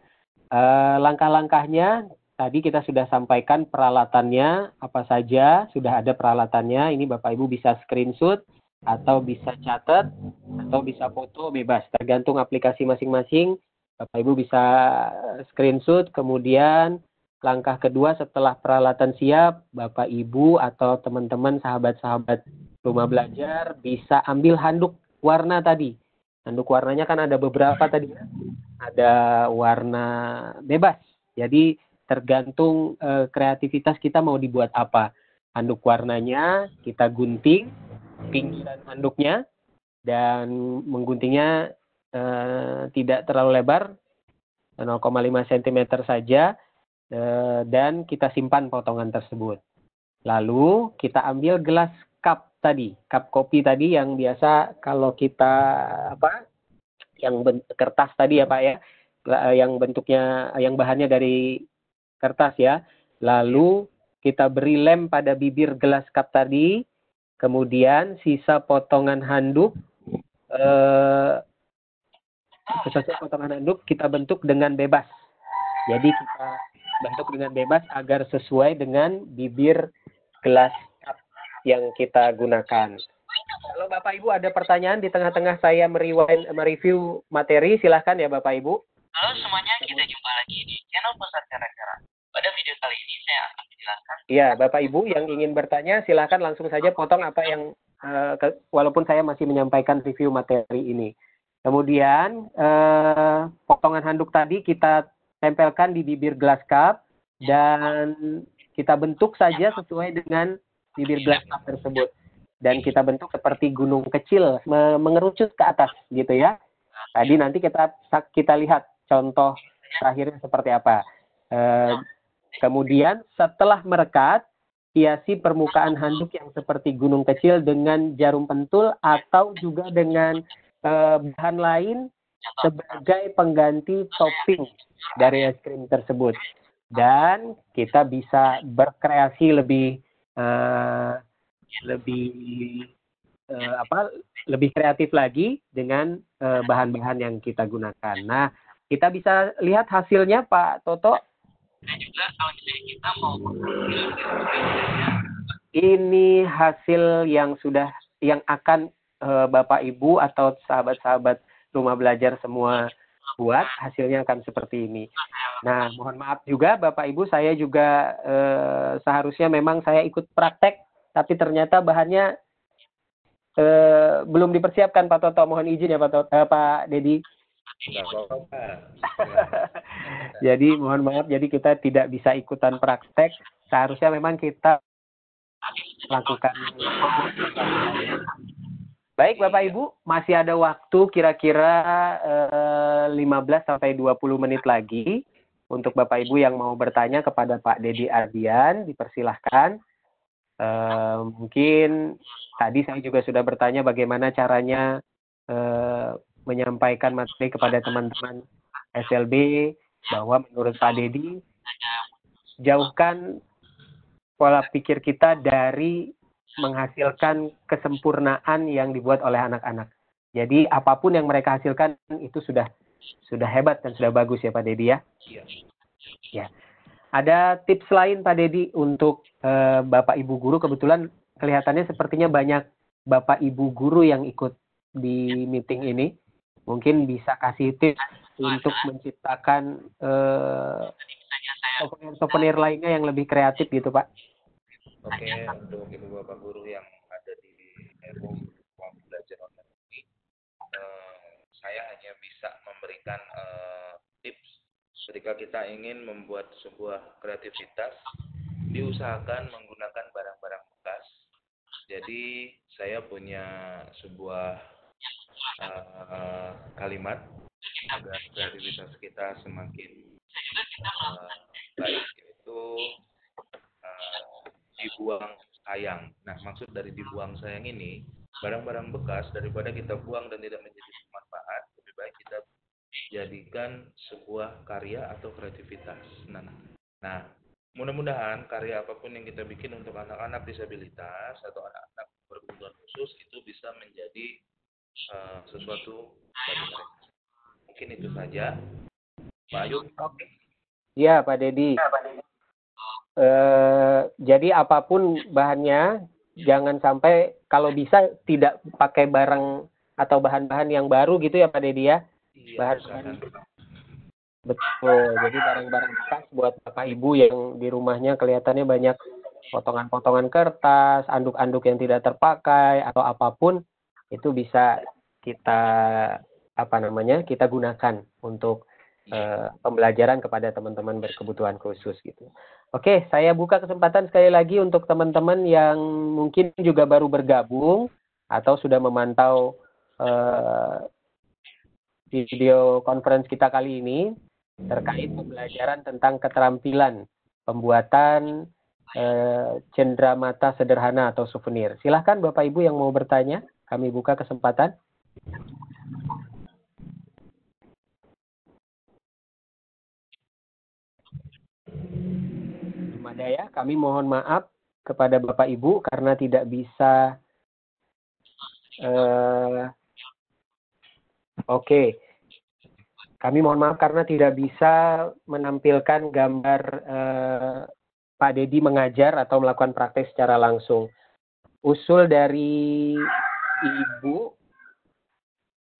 S1: Uh, langkah-langkahnya tadi kita sudah sampaikan peralatannya. Apa saja sudah ada peralatannya. Ini Bapak Ibu bisa screenshot atau bisa catat atau bisa foto bebas. Tergantung aplikasi masing-masing Bapak Ibu bisa screenshot kemudian langkah kedua setelah peralatan siap Bapak Ibu atau teman-teman sahabat-sahabat rumah belajar bisa ambil handuk warna tadi. Handuk warnanya kan ada beberapa tadi ya. Ada warna bebas. Jadi tergantung e, kreativitas kita mau dibuat apa. Handuk warnanya kita gunting pinggiran handuknya dan mengguntingnya e, tidak terlalu lebar 0,5 cm saja e, dan kita simpan potongan tersebut. Lalu kita ambil gelas cup tadi, cup kopi tadi yang biasa kalau kita apa yang kertas tadi ya Pak ya, yang bentuknya yang bahannya dari kertas ya. Lalu kita beri lem pada bibir gelas cup tadi, kemudian sisa potongan handuk eh, sisa potongan handuk kita bentuk dengan bebas. Jadi kita bentuk dengan bebas agar sesuai dengan bibir gelas yang kita gunakan. Kalau Bapak Ibu ada pertanyaan di tengah-tengah saya merewind, mereview materi, silahkan ya Bapak Ibu.
S6: Halo semuanya, kita jumpa lagi di channel Pusat Cara-Cara. Pada video kali ini saya akan menjelaskan.
S1: Iya, Bapak Ibu yang ingin bertanya silahkan langsung saja potong apa yang uh, ke, walaupun saya masih menyampaikan review materi ini. Kemudian uh, potongan handuk tadi kita tempelkan di bibir gelas cup dan kita bentuk saja sesuai dengan bibir gelas tersebut. Dan kita bentuk seperti gunung kecil mengerucut ke atas gitu ya. Tadi nanti kita kita lihat contoh terakhirnya seperti apa. E, kemudian setelah merekat hiasi permukaan handuk yang seperti gunung kecil dengan jarum pentul atau juga dengan eh, bahan lain sebagai pengganti topping dari es krim tersebut. Dan kita bisa berkreasi lebih eh, lebih eh, apa lebih kreatif lagi dengan bahan-bahan yang kita gunakan. Nah, kita bisa lihat hasilnya Pak Toto. Ini hasil yang sudah yang akan eh, Bapak Ibu atau sahabat-sahabat rumah belajar semua buat hasilnya akan seperti ini. Nah, mohon maaf juga Bapak Ibu, saya juga eh, seharusnya memang saya ikut praktek, tapi ternyata bahannya eh, belum dipersiapkan Pak Toto. Mohon izin ya Pak Toto, eh, Pak Dedi. Jadi mohon maaf, jadi kita tidak bisa ikutan praktek. Seharusnya memang kita lakukan. Baik Bapak Ibu, masih ada waktu kira-kira eh, 15 sampai 20 menit lagi untuk Bapak Ibu yang mau bertanya kepada Pak Dedi Ardian, dipersilahkan. Eh, mungkin tadi saya juga sudah bertanya bagaimana caranya eh, menyampaikan materi kepada teman-teman SLB bahwa menurut Pak Dedi jauhkan pola pikir kita dari menghasilkan kesempurnaan yang dibuat oleh anak-anak. Jadi apa pun yang mereka hasilkan itu sudah sudah hebat dan sudah bagus ya Pak Dedi ya.
S2: Iya.
S1: Ya. Ada tips lain Pak Dedi untuk eh, Bapak Ibu guru kebetulan kelihatannya sepertinya banyak Bapak Ibu guru yang ikut di meeting ini. Mungkin bisa kasih tips untuk menciptakan eh, souvenir-souvenir lainnya yang lebih kreatif gitu Pak.
S2: Oke, untuk ibu bapak guru yang ada di RU ruang belajar online ini, eh, saya hanya bisa memberikan eh, tips ketika kita ingin membuat sebuah kreativitas, diusahakan menggunakan barang-barang bekas. Jadi saya punya sebuah eh, kalimat agar kreativitas kita semakin eh, baik yaitu eh, dibuang sayang. Nah, maksud dari dibuang sayang ini, barang-barang bekas daripada kita buang dan tidak menjadi bermanfaat, lebih baik kita jadikan sebuah karya atau kreativitas. Nah, nah mudah-mudahan karya apa pun yang kita bikin untuk anak-anak disabilitas atau anak-anak berkebutuhan khusus itu bisa menjadi eh, sesuatu bagi mereka. Mungkin itu saja. Pak Ayu,
S1: Iya Pak Dedi. Eh, jadi apa pun bahannya, jangan sampai kalau bisa tidak pakai barang atau bahan-bahan yang baru gitu ya Pak Dedi ya.
S2: iya.
S1: Betul. Jadi barang-barang bekas buat Bapak Ibu yang di rumahnya kelihatannya banyak potongan-potongan kertas, anduk-anduk yang tidak terpakai atau apa pun itu bisa kita apa namanya? kita gunakan untuk eh, pembelajaran kepada teman-teman berkebutuhan khusus gitu. Oke, saya buka kesempatan sekali lagi untuk teman-teman yang mungkin juga baru bergabung atau sudah memantau eh, video conference kita kali ini terkait pembelajaran tentang keterampilan pembuatan eh, cenderamata sederhana atau souvenir. Silahkan Bapak Ibu yang mau bertanya, kami buka kesempatan. Ada ya, kami mohon maaf kepada Bapak Ibu karena tidak bisa eh, Oke. Kami mohon maaf karena tidak bisa menampilkan gambar eh, Pak Dedi mengajar atau melakukan praktek secara langsung. Usul dari Ibu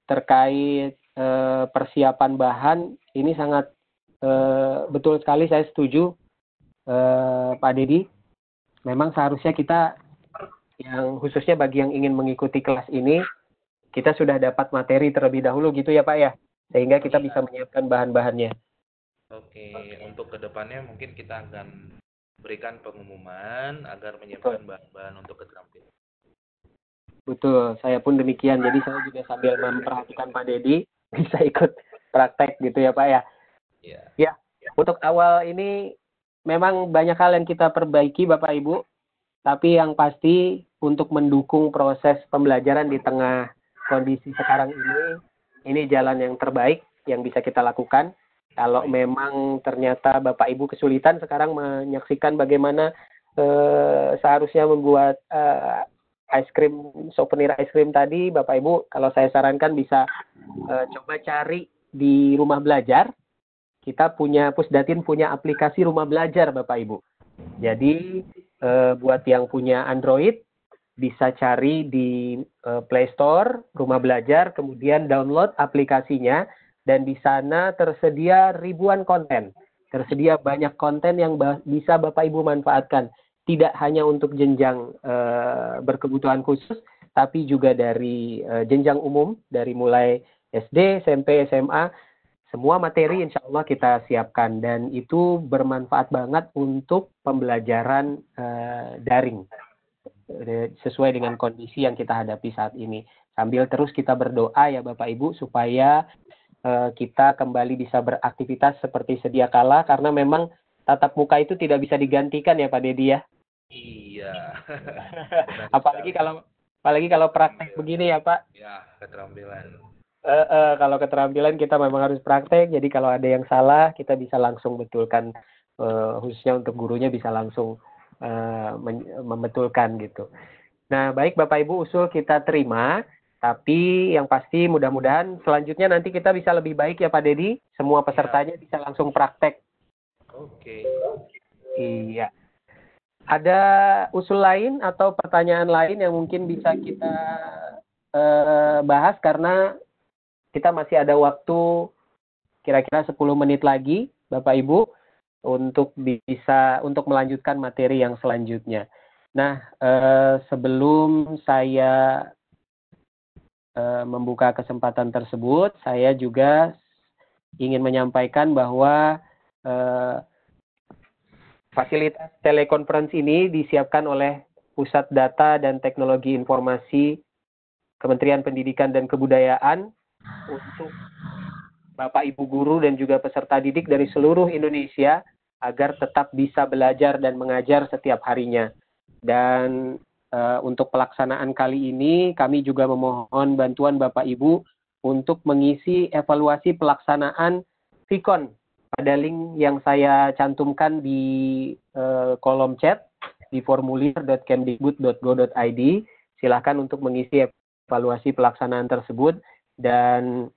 S1: terkait eh, persiapan bahan ini sangat betul sekali saya setuju eh, Pak Dedi. Memang seharusnya kita yang khususnya bagi yang ingin mengikuti kelas ini kita sudah dapat materi terlebih dahulu gitu ya Pak ya sehingga kita bisa menyiapkan bahan-bahannya.
S2: Oke, untuk ke depannya mungkin kita akan berikan pengumuman agar menyiapkan bahan-bahan untuk keterampilan.
S1: Betul, saya pun demikian. Jadi saya juga sambil memperhatikan Pak Dedi bisa ikut praktek gitu ya Pak ya.
S2: Iya.
S1: Untuk awal ini memang banyak hal yang kita perbaiki Bapak Ibu tapi yang pasti untuk mendukung proses pembelajaran di tengah kondisi sekarang ini, ini jalan yang terbaik yang bisa kita lakukan. Kalau memang ternyata Bapak Ibu kesulitan sekarang menyaksikan bagaimana eh, seharusnya membuat eh, ice cream souvenir ice cream tadi, Bapak Ibu, kalau saya sarankan bisa eh, coba cari di rumah belajar. Kita punya Pusdatin punya aplikasi rumah belajar, Bapak Ibu. Jadi eh, buat yang punya Android bisa cari di eh, Play Store rumah belajar, kemudian download aplikasinya dan di sana tersedia ribuan konten. Tersedia banyak konten yang bisa Bapak Ibu manfaatkan. Tidak hanya untuk jenjang eh, berkebutuhan khusus, tapi juga dari eh, jenjang umum, dari mulai SD, SMP, SMA, semua materi insya Allah kita siapkan dan itu bermanfaat banget untuk pembelajaran uh, daring sesuai dengan kondisi yang kita hadapi saat ini. Sambil terus kita berdoa ya Bapak Ibu supaya uh, kita kembali bisa beraktivitas seperti sedia kala karena memang tatap muka itu tidak bisa digantikan ya Pak Dedi ya.
S2: Iya.
S1: apalagi kalau apalagi kalau praktek begini ya Pak.
S2: Ya, keterampilan
S1: uh, uh, kalau keterampilan kita memang harus praktek jadi kalau ada yang salah kita bisa langsung betulkan uh, khususnya untuk gurunya bisa langsung uh, membetulkan gitu. Nah baik bapak ibu usul kita terima tapi yang pasti mudah-mudahan selanjutnya nanti kita bisa lebih baik ya Pak Dedi semua pesertanya bisa langsung praktek.
S2: Oke.
S1: Iya. Ada usul lain atau pertanyaan lain yang mungkin bisa kita uh, bahas? Karena kita masih ada waktu kira-kira 10 menit lagi, Bapak Ibu, untuk bisa untuk melanjutkan materi yang selanjutnya. Nah, eh, sebelum saya eh, membuka kesempatan tersebut, saya juga ingin menyampaikan bahwa eh, fasilitas telekonferensi ini disiapkan oleh Pusat Data dan Teknologi Informasi Kementerian Pendidikan dan Kebudayaan untuk Bapak Ibu guru dan juga peserta didik dari seluruh Indonesia agar tetap bisa belajar dan mengajar setiap harinya. Dan e, untuk pelaksanaan kali ini kami juga memohon bantuan Bapak Ibu untuk mengisi evaluasi pelaksanaan Vicon pada link yang saya cantumkan di e, kolom chat di formulir.kemdikbud.go.id. Silahkan untuk mengisi evaluasi pelaksanaan tersebut dan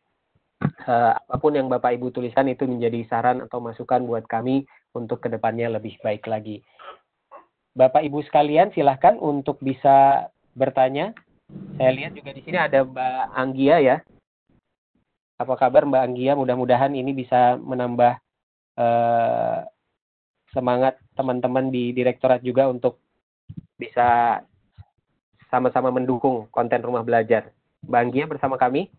S1: uh, apa pun yang Bapak Ibu tuliskan itu menjadi saran atau masukan buat kami untuk ke depannya lebih baik lagi. Bapak Ibu sekalian silahkan untuk bisa bertanya. Saya lihat juga di sini ada Mbak Anggia ya. Apa kabar Mbak Anggia? Mudah-mudahan ini bisa menambah uh, semangat teman-teman di direktorat juga untuk bisa sama-sama mendukung konten rumah belajar. Mbak Anggia bersama kami.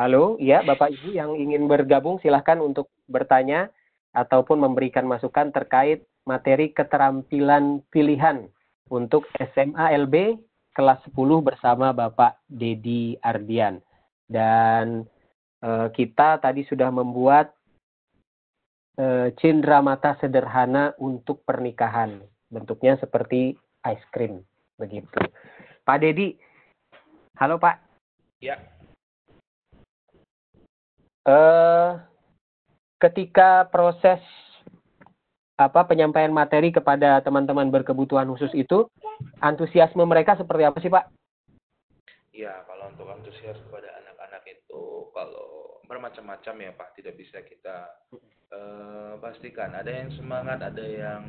S1: Halo, iya Bapak Ibu yang ingin bergabung silahkan untuk bertanya ataupun memberikan masukan terkait materi keterampilan pilihan untuk SMA LB kelas 10 bersama Bapak Dedi Ardian. Dan e, kita tadi sudah membuat e, cindera mata sederhana untuk pernikahan. Bentuknya seperti ice cream begitu. Pak Dedi, halo Pak.
S2: Ya.
S1: Eh, ketika proses apa penyampaian materi kepada teman-teman berkebutuhan khusus itu antusiasme mereka seperti apa sih Pak?
S2: Ya kalau untuk antusias kepada anak-anak itu kalau bermacam-macam ya Pak tidak bisa kita uh, pastikan ada yang semangat ada yang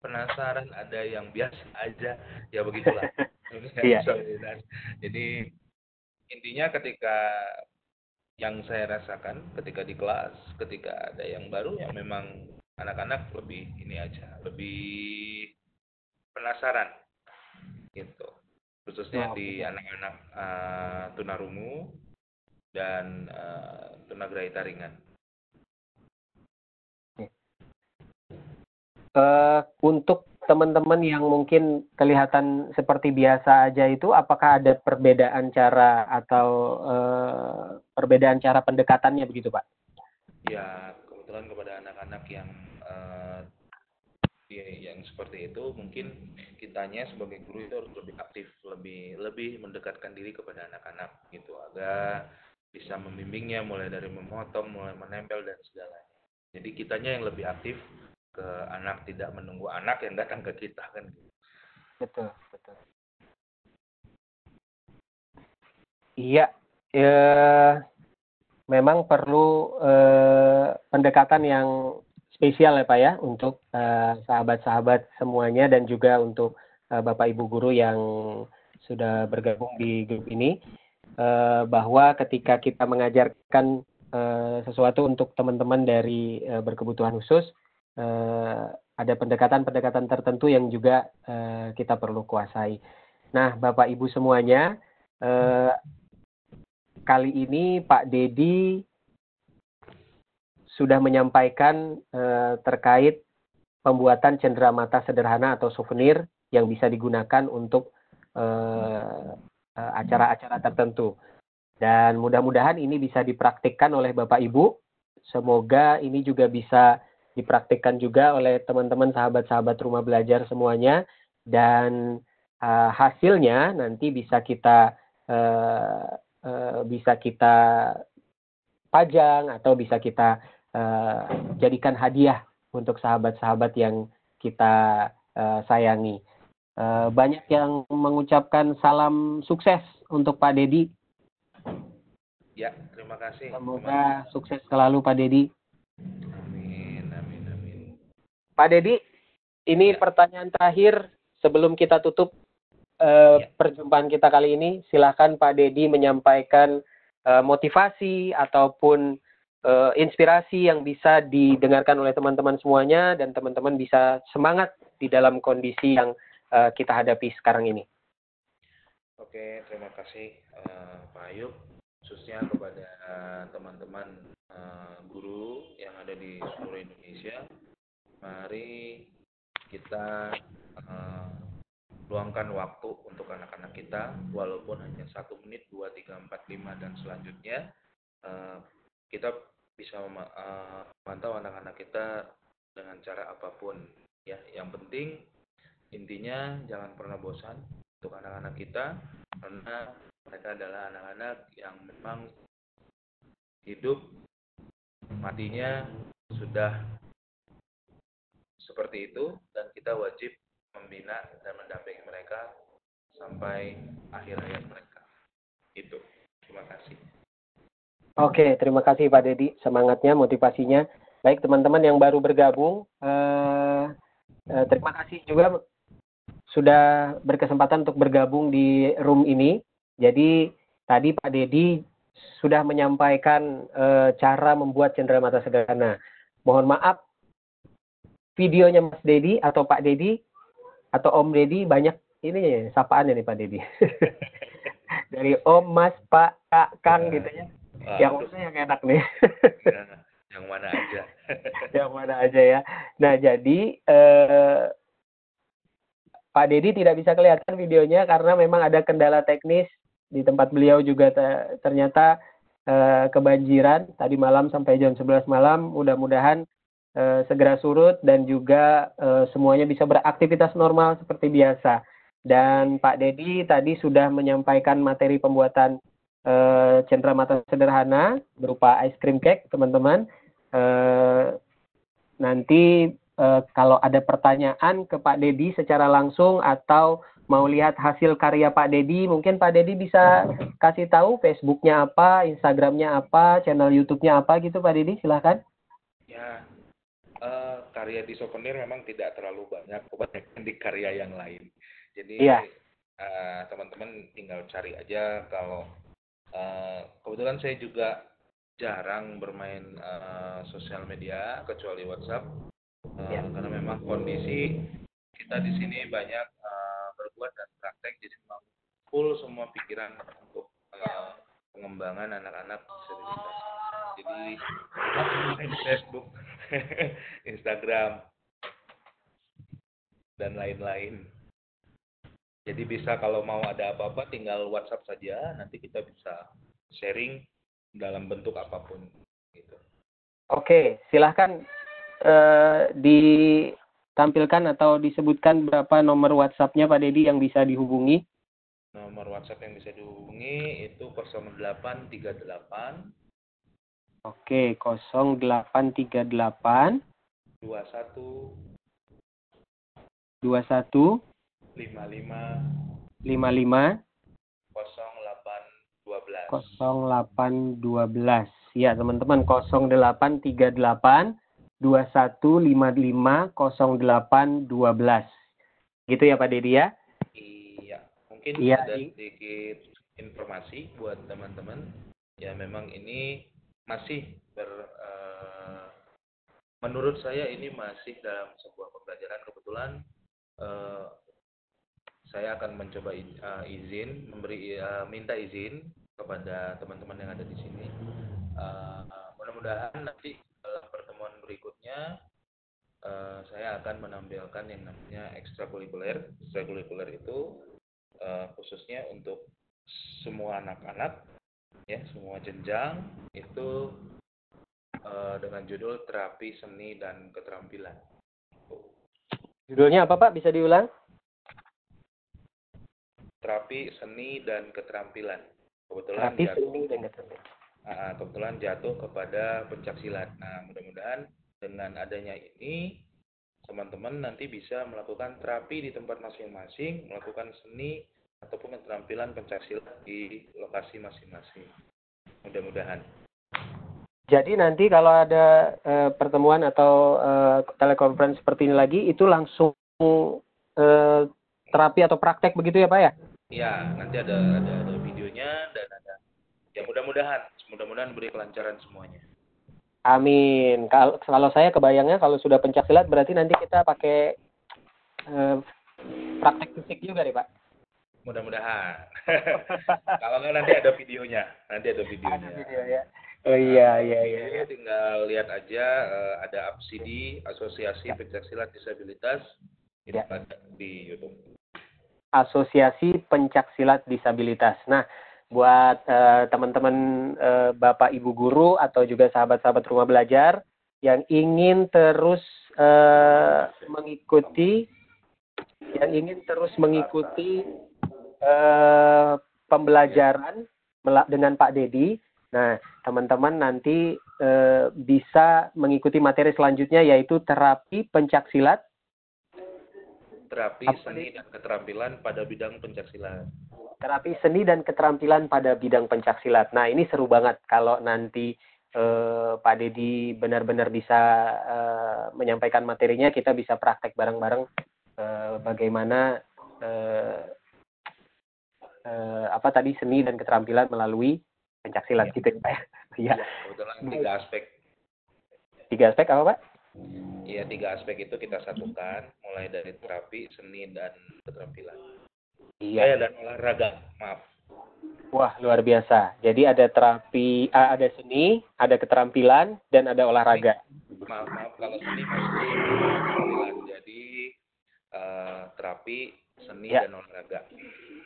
S2: penasaran ada yang biasa aja ya begitulah
S1: iya.
S2: jadi intinya ketika yang saya rasakan ketika di kelas ketika ada yang baru yang memang anak-anak lebih ini aja lebih penasaran gitu khususnya oh, di anak-anak uh, tunarungu dan uh, tunagrahita ringan.
S1: eh, untuk teman-teman yang mungkin kelihatan seperti biasa aja itu, apakah ada perbedaan cara atau eh, perbedaan cara pendekatannya begitu, Pak?
S2: Ya, kebetulan kepada anak-anak yang yang seperti itu mungkin kitanya sebagai guru itu harus lebih aktif, lebih lebih mendekatkan diri kepada anak-anak gitu agar bisa membimbingnya mulai dari memotong, mulai menempel dan segalanya. Jadi kitanya yang lebih aktif ke anak tidak menunggu anak yang datang ke kita kan gitu.
S1: Betul, betul. Iya, ya, memang perlu eh, pendekatan yang spesial ya Pak ya untuk eh, sahabat-sahabat semuanya dan juga untuk eh, Bapak Ibu guru yang sudah bergabung di grup ini eh, bahwa ketika kita mengajarkan eh, sesuatu untuk teman-teman dari eh, berkebutuhan khusus eh, ada pendekatan-pendekatan tertentu yang juga eh, kita perlu kuasai. Nah, Bapak Ibu semuanya, eh, kali ini Pak Dedi sudah menyampaikan eh, terkait pembuatan cenderamata sederhana atau souvenir yang bisa digunakan untuk eh, eh, acara-acara tertentu. Dan mudah-mudahan ini bisa dipraktikkan oleh Bapak Ibu. Semoga ini juga bisa dipraktikkan juga oleh teman-teman sahabat-sahabat rumah belajar semuanya dan uh, hasilnya nanti bisa kita uh, uh, bisa kita pajang atau bisa kita uh, jadikan hadiah untuk sahabat-sahabat yang kita uh, sayangi. Uh, banyak yang mengucapkan salam sukses untuk Pak Dedi.
S2: Ya, terima kasih.
S1: Semoga sukses selalu Pak Dedi.
S2: Amin, amin, amin.
S1: Pak Dedi, ini
S2: Ya.
S1: pertanyaan terakhir sebelum kita tutup eh,
S2: Ya.
S1: perjumpaan kita kali ini. Silahkan Pak Dedi menyampaikan eh, motivasi ataupun eh, inspirasi yang bisa didengarkan oleh teman-teman semuanya dan teman-teman bisa semangat di dalam kondisi yang eh, kita hadapi sekarang ini.
S2: Oke, terima kasih eh, Pak Ayub, khususnya kepada teman-teman eh, guru yang ada di seluruh Indonesia. Mari kita eh, luangkan waktu untuk anak-anak kita, walaupun hanya satu menit, dua, tiga, empat, lima, dan selanjutnya eh, kita bisa eh, memantau anak-anak kita dengan cara apa pun. Ya, yang penting intinya jangan pernah bosan untuk anak-anak kita karena mereka adalah anak-anak yang memang hidup matinya sudah seperti itu dan kita wajib membina dan mendampingi mereka sampai akhir hayat mereka. Itu. Terima kasih.
S1: Oke, terima kasih Pak Dedi semangatnya, motivasinya. Baik teman-teman yang baru bergabung, eh, eh, terima kasih juga sudah berkesempatan untuk bergabung di room ini. Jadi tadi Pak Dedi sudah menyampaikan eh, cara membuat cenderamata sederhana. Mohon maaf, videonya Mas Dedi atau Pak Dedi atau Om Dedi banyak ini sapaannya nih Pak Dedi. Dari Om, Mas, Pak, Kak, Kang gitu ya
S2: Wah,
S1: yang mana yang enak nih?
S2: Ya, yang mana aja.
S1: yang mana aja ya. Nah jadi eh, Pak Dedi tidak bisa kelihatan videonya karena memang ada kendala teknis di tempat beliau juga te- ternyata eh, kebanjiran tadi malam sampai jam 11 malam. Mudah-mudahan eh, segera surut dan juga eh, semuanya bisa beraktivitas normal seperti biasa. Dan Pak Dedi tadi sudah menyampaikan materi pembuatan eh, cenderamata sederhana berupa ice cream cake teman-teman eh, nanti eh, kalau ada pertanyaan ke Pak Dedi secara langsung atau mau lihat hasil karya Pak Dedi mungkin Pak Dedi bisa kasih tahu Facebooknya apa Instagramnya apa channel YouTube-nya apa gitu Pak Dedi silahkan
S2: Ya, eh, karya di souvenir memang tidak terlalu banyak, kebanyakan di karya yang lain. Jadi
S1: Iya.
S2: eh, teman-teman tinggal cari aja kalau eh, kebetulan saya juga jarang bermain eh, sosial media kecuali WhatsApp Eh,
S1: Iya.
S2: karena memang kondisi kita di sini banyak eh, berbuat dan praktek jadi memang full semua pikiran untuk eh, pengembangan anak-anak disabilitas. Jadi Facebook, Instagram, dan lain-lain. Jadi bisa kalau mau ada apa-apa tinggal WhatsApp saja, nanti kita bisa sharing dalam bentuk apa pun gitu.
S1: Oke, silahkan eh, ditampilkan atau disebutkan berapa nomor WhatsApp-nya Pak Dedi yang bisa dihubungi.
S2: Nomor WhatsApp yang bisa dihubungi itu 0838
S1: Oke, 0838
S2: 21
S1: 21
S2: 55
S1: 55
S2: 0812.
S1: 0812. Ya, teman-teman 0838 2155 0812. Gitu ya Pak Dedi ya?
S2: Iya, mungkin
S1: Iya,
S2: ada sedikit informasi buat teman-teman. Ya memang ini masih ber eh, menurut saya ini masih dalam sebuah pembelajaran kebetulan eh, saya akan mencoba eh, izin memberi eh, minta izin kepada teman-teman yang ada di sini. Eh, mudah-mudahan nanti dalam pertemuan berikutnya saya akan menampilkan yang namanya ekstrakurikuler. Ekstrakurikuler itu khususnya untuk semua anak-anak ya semua jenjang itu dengan judul terapi seni dan keterampilan.
S1: Judulnya apa Pak? Bisa diulang?
S2: Terapi seni dan keterampilan. Kebetulan
S1: Terapi
S2: jatuh,
S1: seni dan keterampilan.
S2: ah, kebetulan jatuh kepada pencak silat. Nah, mudah-mudahan dengan adanya ini teman-teman nanti bisa melakukan terapi di tempat masing-masing, melakukan seni ataupun keterampilan pencak silat di lokasi masing-masing. Mudah-mudahan.
S1: Jadi nanti kalau ada eh, pertemuan atau eh, telekonferensi seperti ini lagi, itu langsung eh, terapi atau praktek begitu ya Pak ya?
S2: Ya, nanti ada ada ada videonya dan ada ya mudah-mudahan mudah-mudahan beri kelancaran semuanya.
S1: Amin. Kalau kalau saya kebayangnya kalau sudah pencak silat berarti nanti kita pakai eh, praktek fisik juga nih Pak.
S2: Mudah-mudahan. Kalau nggak nanti ada videonya, nanti ada videonya.
S1: Ada video ya. Oh iya iya iya.
S2: Jadi tinggal lihat aja eh, ada APSIDI Asosiasi Pencaksilat Disabilitas itu
S1: Ya.
S2: di YouTube.
S1: Asosiasi Pencak Silat Disabilitas. Nah, buat eh, teman-teman eh, Bapak Ibu guru atau juga sahabat-sahabat rumah belajar yang ingin terus eh, mengikuti yang ingin terus mengikuti eh, pembelajaran dengan Pak Dedi. Nah, teman-teman nanti eh, bisa mengikuti materi selanjutnya yaitu terapi pencak silat
S2: Terapi
S1: Apa
S2: seni dan keterampilan pada bidang pencaksilat.
S1: terapi seni dan keterampilan pada bidang pencak silat. Nah, ini seru banget kalau nanti eh, Pak Dedi benar-benar bisa eh, menyampaikan materinya, kita bisa praktek bareng-bareng eh, bagaimana eh, eh, apa tadi seni dan keterampilan melalui pencak silat
S2: Ya.
S1: gitu ya, Pak. ya? Iya.
S2: Kebetulan tiga aspek
S1: Tiga aspek apa, Pak?
S2: Iya, tiga aspek itu kita satukan, mulai dari terapi, seni, dan keterampilan.
S1: Iya.
S2: Eh, dan olahraga, maaf.
S1: Wah, luar biasa. Jadi ada terapi, ah, ada seni, ada keterampilan, dan ada olahraga.
S2: Maaf, maaf, kalau seni keterampilan. Jadi, eh, terapi, seni,
S1: Ya.
S2: dan olahraga.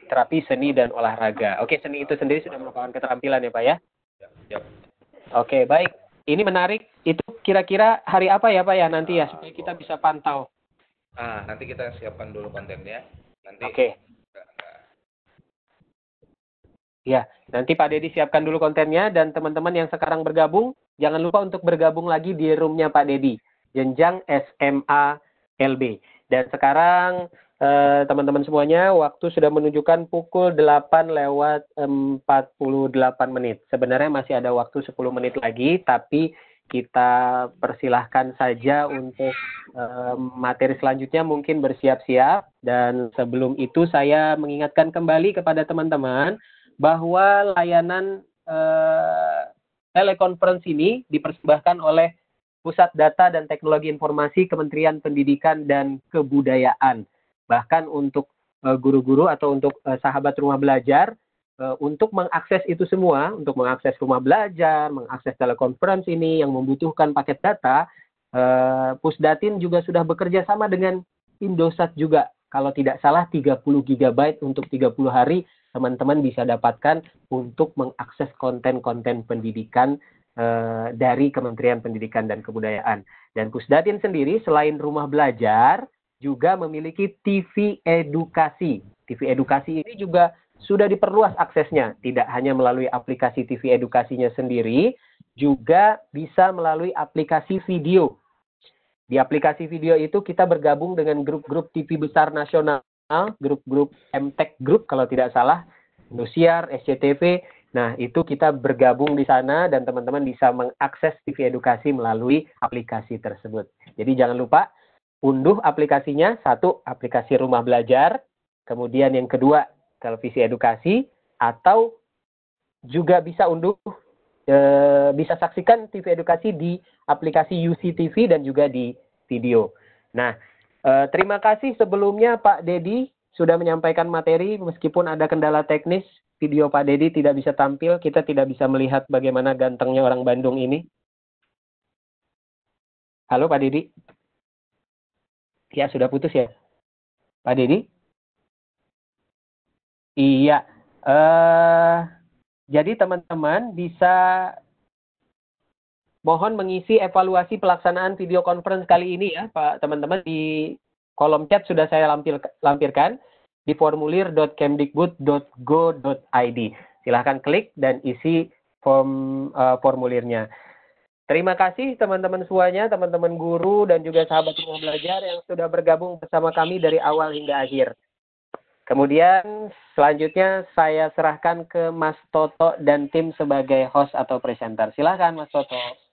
S1: Terapi seni dan olahraga. Oke, seni itu sendiri sudah merupakan keterampilan ya, Pak ya?
S2: Ya, ya.
S1: Oke, baik. Ini menarik. Itu kira-kira hari apa ya, Pak ya nanti ya supaya kita bisa pantau.
S2: Ah, nanti kita siapkan dulu kontennya. Nanti
S1: Oke. Ya, nanti Pak Dedi siapkan dulu kontennya dan teman-teman yang sekarang bergabung, jangan lupa untuk bergabung lagi di roomnya Pak Dedi, jenjang SMA LB. Dan sekarang eh, teman-teman semuanya, waktu sudah menunjukkan pukul 8 lewat 48 menit. Sebenarnya masih ada waktu 10 menit lagi, tapi kita persilahkan saja untuk eh, materi selanjutnya mungkin bersiap-siap. Dan sebelum itu saya mengingatkan kembali kepada teman-teman bahwa layanan eh, telekonferensi ini dipersembahkan oleh Pusat Data dan Teknologi Informasi Kementerian Pendidikan dan Kebudayaan. Bahkan untuk eh, guru-guru atau untuk sahabat rumah belajar untuk mengakses itu semua, untuk mengakses rumah belajar, mengakses telekonferensi ini yang membutuhkan paket data, eh, Pusdatin juga sudah bekerja sama dengan Indosat juga. Kalau tidak salah 30 GB untuk 30 hari teman-teman bisa dapatkan untuk mengakses konten-konten pendidikan eh, dari Kementerian Pendidikan dan Kebudayaan. Dan Pusdatin sendiri selain rumah belajar juga memiliki TV edukasi. TV edukasi ini juga sudah diperluas aksesnya, tidak hanya melalui aplikasi TV edukasinya sendiri, juga bisa melalui aplikasi video di aplikasi video itu kita bergabung dengan grup-grup TV besar nasional, grup-grup MTech Group kalau tidak salah, Indosiar, SCTV. Nah, itu kita bergabung di sana dan teman-teman bisa mengakses TV edukasi melalui aplikasi tersebut. Jadi jangan lupa unduh aplikasinya, satu aplikasi rumah belajar, kemudian yang kedua televisi edukasi, atau juga bisa unduh e, bisa saksikan TV edukasi di aplikasi UCTV dan juga di video. Nah, e, terima kasih sebelumnya Pak Dedi sudah menyampaikan materi meskipun ada kendala teknis video Pak Dedi tidak bisa tampil, kita tidak bisa melihat bagaimana gantengnya orang Bandung ini. Halo Pak Dedi. Ya, sudah putus ya. Pak Dedi? Iya. Uh, jadi teman-teman bisa mohon mengisi evaluasi pelaksanaan video conference kali ini ya, Pak teman-teman di kolom chat sudah saya lampir, lampirkan di formulir.kemdikbud.go.id. Silahkan klik dan isi form uh, formulirnya. Terima kasih teman-teman semuanya, teman-teman guru dan juga sahabat rumah belajar yang sudah bergabung bersama kami dari awal hingga akhir. Kemudian selanjutnya saya serahkan ke Mas Toto dan tim sebagai host atau presenter. Silahkan Mas Toto.